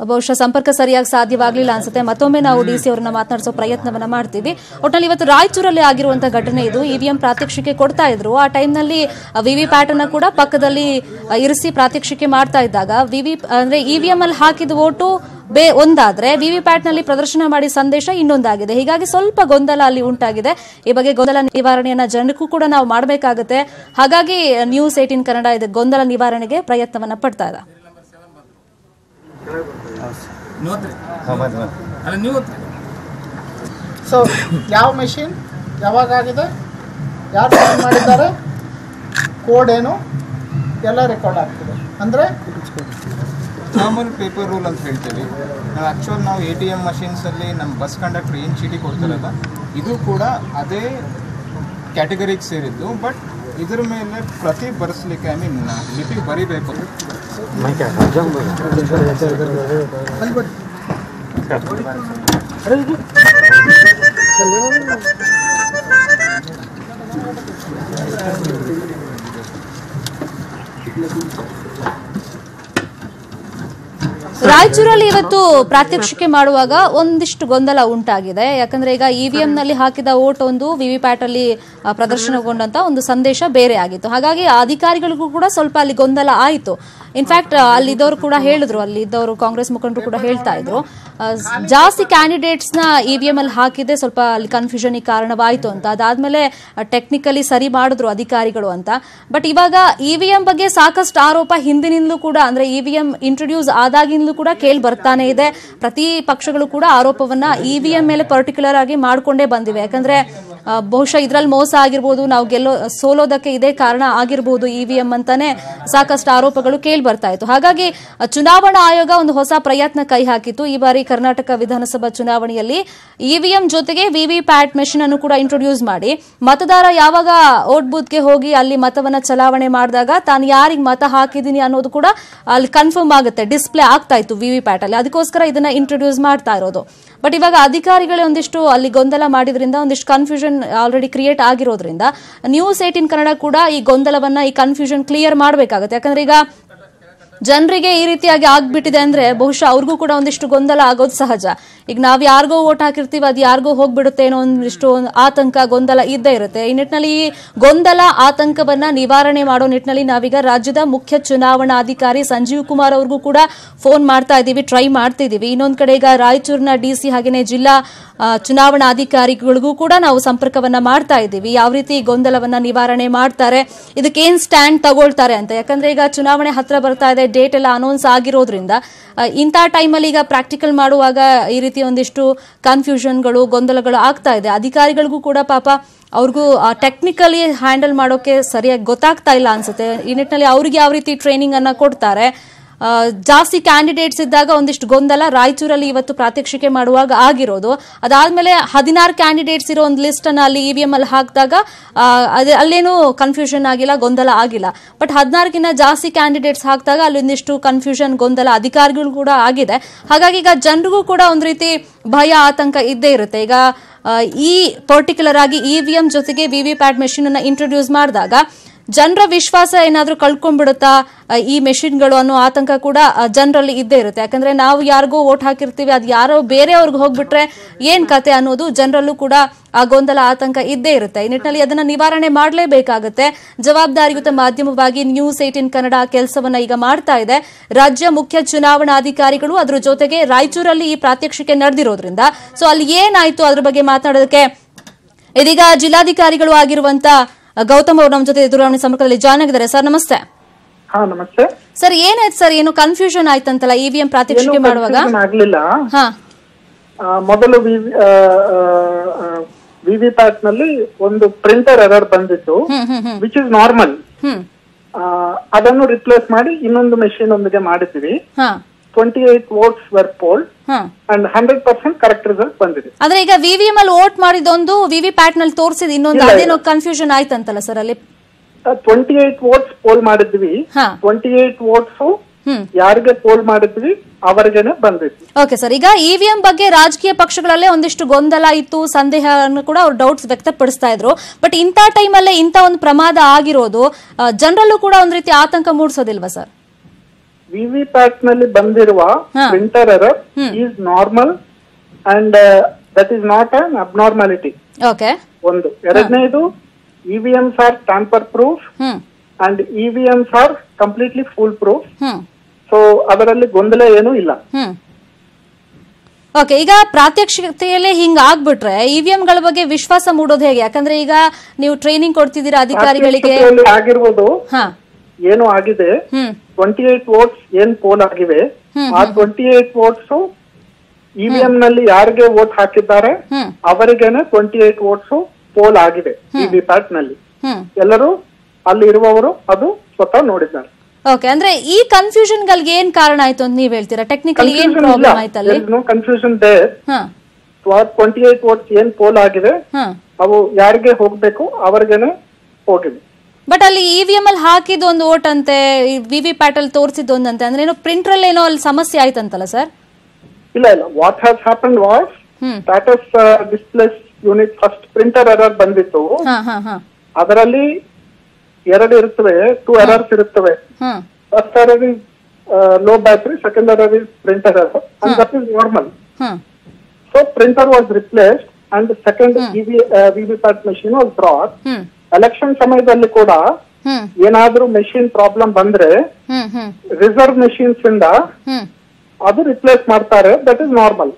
ಬಹುಶಃ ಸಂಪರ್ಕ ಸರಿಯಾಗಿ ಸಾಧ್ಯವಾಗಲಿಲ್ಲ ಅನ್ಸುತ್ತೆ. ಮತ್ತೊಮ್ಮೆ ನಾವು ಡಿಸಿ ಅವರನ್ನ ಮಾತನಾಡಿಸೋ ಪ್ರಯತ್ನವನ್ನ ಮಾಡ್ತೀವಿ. ಒಟ್ಟಿನಲ್ಲಿ ಇವತ್ತು ರಾಯಚೂರಲ್ಲಿ ಆಗಿರುವಂತಹ ಘಟನೆ ಇದು. ಇವಿಎಂ ಪ್ರಾತ್ಯಕ್ಷಿಕೆ ಕೊಡ್ತಾ ಇದ್ರು. ಆ ಟೈಮ್ನಲ್ಲಿ ವಿವಿ ಪ್ಯಾಟ್ ಅನ್ನ ಕೂಡ ಪಕ್ಕದಲ್ಲಿ ಇರಿಸಿ ಪ್ರಾತ್ಯಕ್ಷಿಕೆ ಮಾಡ್ತಾ ಇದ್ದಾಗ ವಿವಿ, ಅಂದ್ರೆ ಇವಿಎಂ ಅಲ್ಲಿ ಹಾಕಿದ ಓಟು ಬೇ ಒಂದಾದ್ರೆ ವಿವಿ ಪ್ಯಾಟ್ನಲ್ಲಿ ಪ್ರದರ್ಶನ ಮಾಡಿ ಸಂದೇಶ ಇನ್ನೊಂದಾಗಿದೆ. ಹೀಗಾಗಿ ಸ್ವಲ್ಪ ಗೊಂದಲ ಅಲ್ಲಿ ಉಂಟಾಗಿದೆ. ಈ ಬಗ್ಗೆ ಗೊಂದಲ ನಿವಾರಣೆಯನ್ನ ಜನಕ್ಕೂ ಕೂಡ ನಾವು ಮಾಡಬೇಕಾಗುತ್ತೆ. ಹಾಗಾಗಿ ನ್ಯೂಸ್ ಏಟೀನ್ ಕನ್ನಡ ಇದೆ. ಗೊಂದಲ ನಿವಾರಣೆಗೆ ಪ್ರಯತ್ನವನ್ನ ಪಡ್ತಾ ಇದೆ. ಸೊ ಯಾವ ಮೆಷಿನ್ ಯಾವಾಗ ಆಗಿದೆ? ಯಾರು ಮಾಡಿದ್ದಾರೆ? ಕೋಡ್ ಏನು? ಎಲ್ಲ ರೆಕಾರ್ಡ್ ಆಗ್ತದೆ. ಅಂದರೆ ನಾರ್ಮಲ್ ಪೇಪರ್ ರೂಲ್ ಅಂತ ಹೇಳ್ತೀವಿ. ನಾವು ಆ್ಯಕ್ಚುಲ್ ನಾವು ಎ ಟಿ ಎಂ ಮಷಿನ್ಸಲ್ಲಿ ನಮ್ಮ ಬಸ್ ಕಂಡಕ್ಟರ್ ಏನು ಚೀಟಿ ಕೊಡ್ತಾರಲ್ಲ ಇದು ಕೂಡ ಅದೇ ಕ್ಯಾಟಗರಿಗೆ ಸೇರಿದ್ದು ಬಟ್ ಇದ್ರ ಮೇಲೆ ಪ್ರತಿ ಬರೆಸ್ಲಿಕ್ಕೆ ಐ ಮೀನ್ ಲಿಪಿ ಬರಿಬೇಕು. ರಾಯಚೂರಲ್ಲಿ ಇವತ್ತು ಪ್ರಾತ್ಯಕ್ಷಿಕೆ ಮಾಡುವಾಗ ಒಂದಿಷ್ಟು ಗೊಂದಲ ಉಂಟಾಗಿದೆ. ಯಾಕಂದ್ರೆ ಈಗ ಇವಿಎಂ ನಲ್ಲಿ ಹಾಕಿದ ಓಟ್ ಒಂದು ವಿವಿಪ್ಯಾಟ್ ಅಲ್ಲಿ ಪ್ರದರ್ಶನಗೊಂಡಂತ ಒಂದು ಸಂದೇಶ ಬೇರೆ ಆಗಿತ್ತು. ಹಾಗಾಗಿ ಅಧಿಕಾರಿಗಳಿಗೂ ಕೂಡ ಸ್ವಲ್ಪ ಅಲ್ಲಿ ಗೊಂದಲ ಆಯಿತು. ಇನ್ಫ್ಯಾಕ್ಟ್ ಅಲ್ಲಿದ್ದವರು ಕೂಡ ಹೇಳಿದ್ರು ಅಲ್ಲಿ ಇದ್ದವರು ಕಾಂಗ್ರೆಸ್ ಮುಖಂಡರು ಕೂಡ ಹೇಳ್ತಾ ಇದ್ರು. ಜಾಸ್ತಿ ಕ್ಯಾಂಡಿಡೇಟ್ಸ್ನ ಎಂ ಅಲ್ಲಿ ಹಾಕಿದ್ರೆ ಸ್ವಲ್ಪ ಅಲ್ಲಿ ಕನ್ಫ್ಯೂಷನ್ ಕಾರಣವಾಯಿತು ಅಂತ. ಅದಾದ್ಮೇಲೆ ಟೆಕ್ನಿಕಲಿ ಸರಿ ಮಾಡಿದ್ರು ಅಧಿಕಾರಿಗಳು ಅಂತ. ಬಟ್ ಇವಾಗ ಇ ವಿ ಎಂ ಬಗ್ಗೆ ಸಾಕಷ್ಟು ಆರೋಪ ಹಿಂದಿನಿಂದಲೂ ಕೂಡ, ಅಂದ್ರೆ ಇವಿಎಂ ಇಂಟ್ರೊಡ್ಯೂಸ್ ಆದಾಗಿಂದಲೂ ಕೂಡ ಕೇಳಿ ಬರ್ತಾನೆ ಇದೆ. ಪ್ರತಿ ಪಕ್ಷಗಳು ಕೂಡ ಆರೋಪವನ್ನ ಇವಿಎಂ ಮೇಲೆ ಪರ್ಟಿಕ್ಯುಲರ್ ಆಗಿ ಮಾಡ್ಕೊಂಡೇ ಬಂದಿವೆ. ಯಾಕಂದ್ರೆ ಬಹುಶಃ ಇದ್ರಲ್ಲಿ ಮೋಸ ಆಗಿರ್ಬೋದು, ನಾವು ಗೆಲ್ಲೋ, ಸೋಲೋದಕ್ಕೆ ಇದೇ ಕಾರಣ ಆಗಿರ್ಬೋದು ಇವಿಎಂ ಅಂತಾನೆ ಸಾಕಷ್ಟು ಆರೋಪಗಳು ಕೇಳಿ ಬರ್ತಾ ಇತ್ತು. ಹಾಗಾಗಿ ಚುನಾವಣಾ ಆಯೋಗ ಒಂದು ಹೊಸ ಪ್ರಯತ್ನ ಕೈ ಹಾಕಿತ್ತು. ಈ ಬಾರಿ ಕರ್ನಾಟಕ ವಿಧಾನಸಭಾ ಚುನಾವಣೆಯಲ್ಲಿ ಇವಿಎಂ ಜೊತೆಗೆ ವಿವಿ ಪ್ಯಾಟ್ ಮೆಷಿನ್ ಅನ್ನು ಕೂಡ ಇಂಟ್ರೊಡ್ಯೂಸ್ ಮಾಡಿ. ಮತದಾರ ಯಾವಾಗ ಓಟ್ ಬೂತ್ಗೆ ಹೋಗಿ ಅಲ್ಲಿ ಮತವನ್ನ ಚಲಾವಣೆ ಮಾಡಿದಾಗ ತಾನು ಯಾರಿಗೆ ಮತ ಹಾಕಿದ್ದೀನಿ ಅನ್ನೋದು ಕೂಡ ಅಲ್ಲಿ ಕನ್ಫರ್ಮ್ ಆಗುತ್ತೆ ಡಿಸ್ಪ್ಲೇ ಆಗ್ತಾ ಇತ್ತು ವಿವಿ ಪ್ಯಾಟ್ ಅಲ್ಲಿ ಅದಕ್ಕೋಸ್ಕರ ಇದನ್ನ ಇಂಟ್ರೊಡ್ಯೂಸ್ ಮಾಡ್ತಾ ಇರೋದು. ಬಟ್ ಇವಾಗ ಅಧಿಕಾರಿಗಳೇ ಒಂದಿಷ್ಟು ಅಲ್ಲಿ ಗೊಂದಲ ಮಾಡಿದ್ರಿಂದ ಒಂದಿಷ್ಟು ಕನ್ಫ್ಯೂಷನ್ ಆಲ್ರೆಡಿ ಕ್ರಿಯೇಟ್ ಆಗಿರೋದ್ರಿಂದ ನ್ಯೂಸ್ ಏಟಿನ್ ಕನ್ನಡ ಕೂಡ ಈ ಗೊಂದಲವನ್ನ, ಈ ಕನ್ಫ್ಯೂಷನ್ ಕ್ಲಿಯರ್ ಮಾಡಬೇಕಾಗುತ್ತೆ. ಯಾಕಂದ್ರೆ ಈಗ ಜನರಿಗೆ ಈ ರೀತಿಯಾಗಿ ಆಗ್ಬಿಟ್ಟಿದೆ ಅಂದ್ರೆ ಬಹುಶಃ ಅವ್ರಿಗೂ ಕೂಡ ಒಂದಿಷ್ಟು ಗೊಂದಲ ಆಗೋದು ಸಹಜ. ಈಗ ನಾವ್ ಯಾರಿಗೋ ಓಟ್ ಹಾಕಿರ್ತೀವಿ, ಅದು ಯಾರಿಗೋ ಹೋಗ್ಬಿಡುತ್ತೆ ಏನೋ ಒಂದಿಷ್ಟು ಆತಂಕ, ಗೊಂದಲ ಇದ್ದೇ ಇರುತ್ತೆ. ಈ ನಿಟ್ಟಿನಲ್ಲಿ ಈ ಗೊಂದಲ, ಆತಂಕವನ್ನ ನಿವಾರಣೆ ಮಾಡೋ ನಿಟ್ಟಿನಲ್ಲಿ ನಾವೀಗ ರಾಜ್ಯದ ಮುಖ್ಯ ಚುನಾವಣಾಧಿಕಾರಿ ಸಂಜೀವ್ ಕುಮಾರ್ ಅವ್ರಿಗೂ ಕೂಡ ಫೋನ್ ಮಾಡ್ತಾ ಇದ್ದೀವಿ ಟ್ರೈ ಮಾಡ್ತಿದ್ದೀವಿ ಇನ್ನೊಂದ್ ಕಡೆ ಈಗ ರಾಯಚೂರಿನ ಡಿಸಿ ಹಾಗೇನೆ ಜಿಲ್ಲಾ ಚುನಾವಣಾ ಚುನಾವಣಾಧಿಕಾರಿಗಳಿಗೂ ಕೂಡ ನಾವು ಸಂಪರ್ಕವನ್ನ ಮಾಡ್ತಾ ಇದ್ದೀವಿ ಯಾವ ರೀತಿ ಗೊಂದಲವನ್ನ ನಿವಾರಣೆ ಮಾಡ್ತಾರೆ ಇದಕ್ಕೆ ಏನ್ ಸ್ಟ್ಯಾಂಡ್ ತಗೊಳ್ತಾರೆ ಅಂತ. ಯಾಕಂದ್ರೆ ಈಗ ಚುನಾವಣೆ ಹತ್ರ ಬರ್ತಾ ಇದೆ ಡೇಟ್ ಎಲ್ಲ ಅನೌನ್ಸ್ ಆಗಿರೋದ್ರಿಂದ ಇಂಥ ಟೈಮಲ್ಲಿ ಈಗ ಪ್ರಾಕ್ಟಿಕಲ್ ಮಾಡುವಾಗ ಈ ರೀತಿ ಒಂದಿಷ್ಟು ಕನ್ಫ್ಯೂಷನ್ಗಳು ಗೊಂದಲಗಳು ಆಗ್ತಾ ಇದೆ. ಅಧಿಕಾರಿಗಳಿಗೂ ಕೂಡ ಪಾಪ ಅವ್ರಿಗೂ ಟೆಕ್ನಿಕಲಿ ಹ್ಯಾಂಡಲ್ ಮಾಡೋಕೆ ಸರಿಯಾಗಿ ಗೊತ್ತಾಗ್ತಾ ಇಲ್ಲ ಅನ್ಸುತ್ತೆ. ಈ ನಿಟ್ಟಿನಲ್ಲಿ ಅವ್ರಿಗೆ ಯಾವ ರೀತಿ ಟ್ರೈನಿಂಗ್ ಅನ್ನ ಕೊಡ್ತಾರೆ ಜಾಸ್ತಿ ಕ್ಯಾಂಡಿಡೇಟ್ಸ್ ಇದ್ದಾಗ ಒಂದಿಷ್ಟು ಗೊಂದಲ. ರಾಯಚೂರಲ್ಲಿ ಇವತ್ತು ಪ್ರಾತ್ಯಕ್ಷಿಕೆ ಮಾಡುವಾಗ ಆಗಿರೋದು. ಅದಾದ್ಮೇಲೆ ಹದಿನಾರು ಕ್ಯಾಂಡಿಡೇಟ್ಸ್ ಇರೋ ಒಂದು ಲಿಸ್ಟ್ ಅನ್ನ ಅಲ್ಲಿ ಇವಿಎಂ ಅಲ್ಲಿ ಹಾಕಿದಾಗ ಅಲ್ಲೇನು ಕನ್ಫ್ಯೂಷನ್ ಆಗಿಲ್ಲ, ಗೊಂದಲ ಆಗಿಲ್ಲ. ಬಟ್ ಹದಿನಾರಕ್ಕಿಂತ ಜಾಸ್ತಿ ಕ್ಯಾಂಡಿಡೇಟ್ಸ್ ಹಾಕಿದಾಗ ಅಲ್ಲಿ ಒಂದಿಷ್ಟು ಕನ್ಫ್ಯೂಷನ್ ಗೊಂದಲ ಅಧಿಕಾರಿಗಳು ಕೂಡ ಆಗಿದೆ. ಹಾಗಾಗಿ ಈಗ ಜನರಿಗೂ ಕೂಡ ಒಂದು ರೀತಿ ಭಯ, ಆತಂಕ ಇದ್ದೇ ಇರುತ್ತೆ. ಈಗ ಈ ಪರ್ಟಿಕ್ಯುಲರ್ ಆಗಿ ಇವಿಎಂ ಜೊತೆಗೆ ವಿವಿ ಪ್ಯಾಟ್ ಮೆಷಿನ್ ಅನ್ನ ಇಂಟ್ರೊಡ್ಯೂಸ್ ಮಾಡಿದಾಗ ಜನರ ವಿಶ್ವಾಸ ಏನಾದರೂ ಕಳ್ಕೊಂಡ್ಬಿಡುತ್ತಾ ಈ ಮೆಷಿನ್ಗಳು ಅನ್ನೋ ಆತಂಕ ಕೂಡ ಜನರಲ್ಲಿ ಇದ್ದೇ ಇರುತ್ತೆ. ಯಾಕಂದ್ರೆ ನಾವು ಯಾರಿಗೋ ಓಟ್ ಹಾಕಿರ್ತೀವಿ, ಅದು ಯಾರೋ ಬೇರೆಯವ್ರಿಗೆ ಹೋಗ್ಬಿಟ್ರೆ ಏನ್ ಕತೆ ಅನ್ನೋದು ಜನರಲ್ಲೂ ಕೂಡ ಆ ಗೊಂದಲ, ಆತಂಕ ಇದ್ದೇ ಇರುತ್ತೆ. ಈ ನಿಟ್ಟಿನಲ್ಲಿ ಅದನ್ನ ನಿವಾರಣೆ ಮಾಡಲೇಬೇಕಾಗುತ್ತೆ. ಜವಾಬ್ದಾರಿಯುತ ಮಾಧ್ಯಮವಾಗಿ ನ್ಯೂಸ್ ಏಟಿನ್ ಕನ್ನಡ ಕೆಲಸವನ್ನ ಈಗ ಮಾಡ್ತಾ ಇದೆ. ರಾಜ್ಯ ಮುಖ್ಯ ಚುನಾವಣಾಧಿಕಾರಿಗಳು ಅದ್ರ ಜೊತೆಗೆ ರಾಯಚೂರಲ್ಲಿ ಈ ಪ್ರಾತ್ಯಕ್ಷಿಕೆ ನಡೆದಿರೋದ್ರಿಂದ. ಸೊ, ಅಲ್ಲಿ ಏನಾಯ್ತು ಅದ್ರ ಬಗ್ಗೆ ಮಾತನಾಡೋದಕ್ಕೆ ಇದೀಗ ಜಿಲ್ಲಾಧಿಕಾರಿಗಳು ಆಗಿರುವಂತ ಗೌತಮ್ ಅವರು ನಮ್ಮ ಜೊತೆ ದೂರವಾಣಿ ಸಂಪರ್ಕದಲ್ಲಿ ಜಾಯ್ನ್ ಆಗಿದ್ದಾರೆ ಸರ್ ನಮಸ್ತೆ. ನಮಸ್ತೆ. ಸರ್ ಏನಾಯ್ತು ಸರ್? ಏನು ಕನ್ಫ್ಯೂಷನ್ ಆಯ್ತಂತಲ್ಲ ಇವಿಎಂ ಪ್ರಾತ್ಯಕ್ಷಿಕೆ ಏನು ಮಾಡುವಾಗ? ಆಗ್ಲಿಲ್ಲ. ಮೊದಲು ವಿವಿ ಪ್ಯಾಟ್ನಲ್ಲಿ ಒಂದು ಪ್ರಿಂಟರ್ ಎರರ್ ಬಂದಿತ್ತು ವಿಚ್ ಇಸ್ ನಾರ್ಮಲ್ ಅದನ್ನು ರಿಪ್ಲೇಸ್ ಮಾಡಿ ಇನ್ನೊಂದು ಮೆಷಿನ್ ಒಂದಿಗೆ ಮಾಡಿದ್ವಿ twenty eight votes were poll and hundred percent correct result ಬಂದಿದೆ. ಅಂದ್ರೆ ಈಗ ವಿವಿಎಂ ಅಲ್ಲಿ ವೋಟ್ ಮಾಡಿದೊಂದು ವಿವಿ ಪ್ಯಾಟ್ನಲ್ಲಿ ತೋರಿಸಿದ ಇನ್ನೊಂದು ಅದೇನೋ ಕನ್ಫ್ಯೂಷನ್ ಆಯ್ತಂತಲ್ಲ ಸರ್ ಅಲ್ಲಿ? ಟ್ವೆಂಟಿ ಏಟ್ ವೋಟ್ಸ್ ಪೋಲ್ ಮಾಡಿದ್ವಿ. ಟ್ವೆಂಟಿ ಏಟ್ ವೋಟ್ಸ್ ಯಾರಿಗೆ ಪೋಲ್ ಮಾಡಿದ್ವಿ? ಅವರಿಗೆನೆ ಬಂದಿತ್ತು. ಓಕೆ ಸರ್ ಈಗ ಇವಿಎಂ ಬಗ್ಗೆ ರಾಜಕೀಯ ಪಕ್ಷಗಳಲ್ಲೇ ಒಂದಿಷ್ಟು ಗೊಂದಲ ಇತ್ತು ಸಂದೇಹ ಕೂಡ ಅವ್ರು ಡೌಟ್ಸ್ ವ್ಯಕ್ತಪಡಿಸ್ತಾ ಇದ್ರು. ಬಟ್ ಇಂಥ ಟೈಮಲ್ಲೇ ಇಂಥ ಒಂದು ಪ್ರಮಾದ ಆಗಿರೋದು ಜನರಲ್ಲೂ ಕೂಡ ಒಂದ್ ರೀತಿ ಆತಂಕ ಮೂಡಿಸೋದಿಲ್ವಾ ಸರ್ ವಿವಿ ಪ್ಯಾಟ್ನಲ್ಲಿ ಬಂದಿರುವ. Printer error is normal and that is not an abnormality okay ಒಂದು. ಎರಡನೇದು EVMs are tamper proof and EVMs are completely full proof so ಅದರಲ್ಲಿ ಗೊಂದಲ ಏನೂ ಇಲ್ಲ. ಓಕೆ ಈಗ ಪ್ರಾತ್ಯಕ್ಷಿಕತೆಯಲ್ಲೇ ಹಿಂಗ್ ಆಗ್ಬಿಟ್ರೆ ಇವಿಎಂ ಗಳ ಬಗ್ಗೆ ವಿಶ್ವಾಸ ಮೂಡೋದು ಹೇಗೆ? ಯಾಕಂದ್ರೆ ಈಗ ನೀವು ಟ್ರೈನಿಂಗ್ ಕೊಡ್ತಿದ್ದೀರಾ ಅಧಿಕಾರಿಗಳಿಗೆ? ಆಗಿರ್ಬೋದು. ಏನು ಆಗಿದೆ. ಟ್ವೆಂಟಿ ಏಟ್ ವೋಟ್ಸ್ ಏನ್ ಪೋಲ್ ಆಗಿವೆ ಆ ಟ್ವೆಂಟಿ ಏಟ್ ವೋಟ್ಸ್ ಇವಿಎಂ ನಲ್ಲಿ ಯಾರಿಗೆ ವೋಟ್ ಹಾಕಿದ್ದಾರೆ ಅವರಿಗೇನೆ ಟ್ವೆಂಟಿ ಏಟ್ ವೋಟ್ಸ್ ಪೋಲ್ ಆಗಿದೆ ಇವಿ ಪ್ಯಾಟ್ನಲ್ಲಿ. ಎಲ್ಲರೂ ಅಲ್ಲಿ ಇರುವವರು ಅದು ಸ್ವತಃ ನೋಡಿದ್ದಾರೆ. ಓಕೆ ಅಂದ್ರೆ ಈ ಕನ್ಫ್ಯೂಷನ್ ಗಳಿಗೆ ಏನ್ ಕಾರಣ ಆಯ್ತು ಅಂತ ನೀವ್ ಹೇಳ್ತೀರಾ? ಟೆಕ್ನಿಕಲಿ ಏನ್ ಪ್ರಾಬ್ಲಮ್ ಆಯ್ತಲ್ಲಿ ನೋ ಕನ್ಫ್ಯೂಷನ್ ಹಾ. ಟ್ವೆಂಟಿ ಏಟ್ ವೋಟ್ಸ್ ಏನ್ ಪೋಲ್ ಆಗಿದೆ ಅವು ಯಾರಿಗೆ ಹೋಗ್ಬೇಕು ಅವರಿಗೇನೆ ಹೋಗಿದೆ. ಬಟ್ ಅಲ್ಲಿ ಇವಿಎಂ ಅಲ್ಲಿ ಹಾಕಿದ ಒಂದು ಓಟ್ ಅಂತೆ ವಿವಿ ಪ್ಯಾಟ್ ಅಲ್ಲಿ ತೋರಿಸಿದ್ದು ಒಂದಂತೆ ಅಂದ್ರೆ ಏನೋ ಪ್ರಿಂಟರ್ ಅಲ್ಲಿ ಏನೋ ಅಲ್ಲಿ ಸಮಸ್ಯೆ ಆಯ್ತಂತಲ್ಲ ಸರ್ ಇಲ್ಲ ಇಲ್ಲ. What has happen was status displays unit first printer error ಬಂದಿತ್ತು. ಅದರಲ್ಲಿ ಎರಡು ಇರುತ್ತವೆ ಟೂ ಎರರ್ಸ್ ಇರುತ್ತವೆ. First error is low battery second error is printer error and that is normal so printer was replaced and second VV VVPAT machine was brought election ಸಮಯದಲ್ಲಿ ಕೂಡ ಏನಾದ್ರೂ machine problem ಬಂದ್ರೆ reserve machines ಇಂದ ಅದು replace ಮಾಡ್ತಾರೆ. That is normal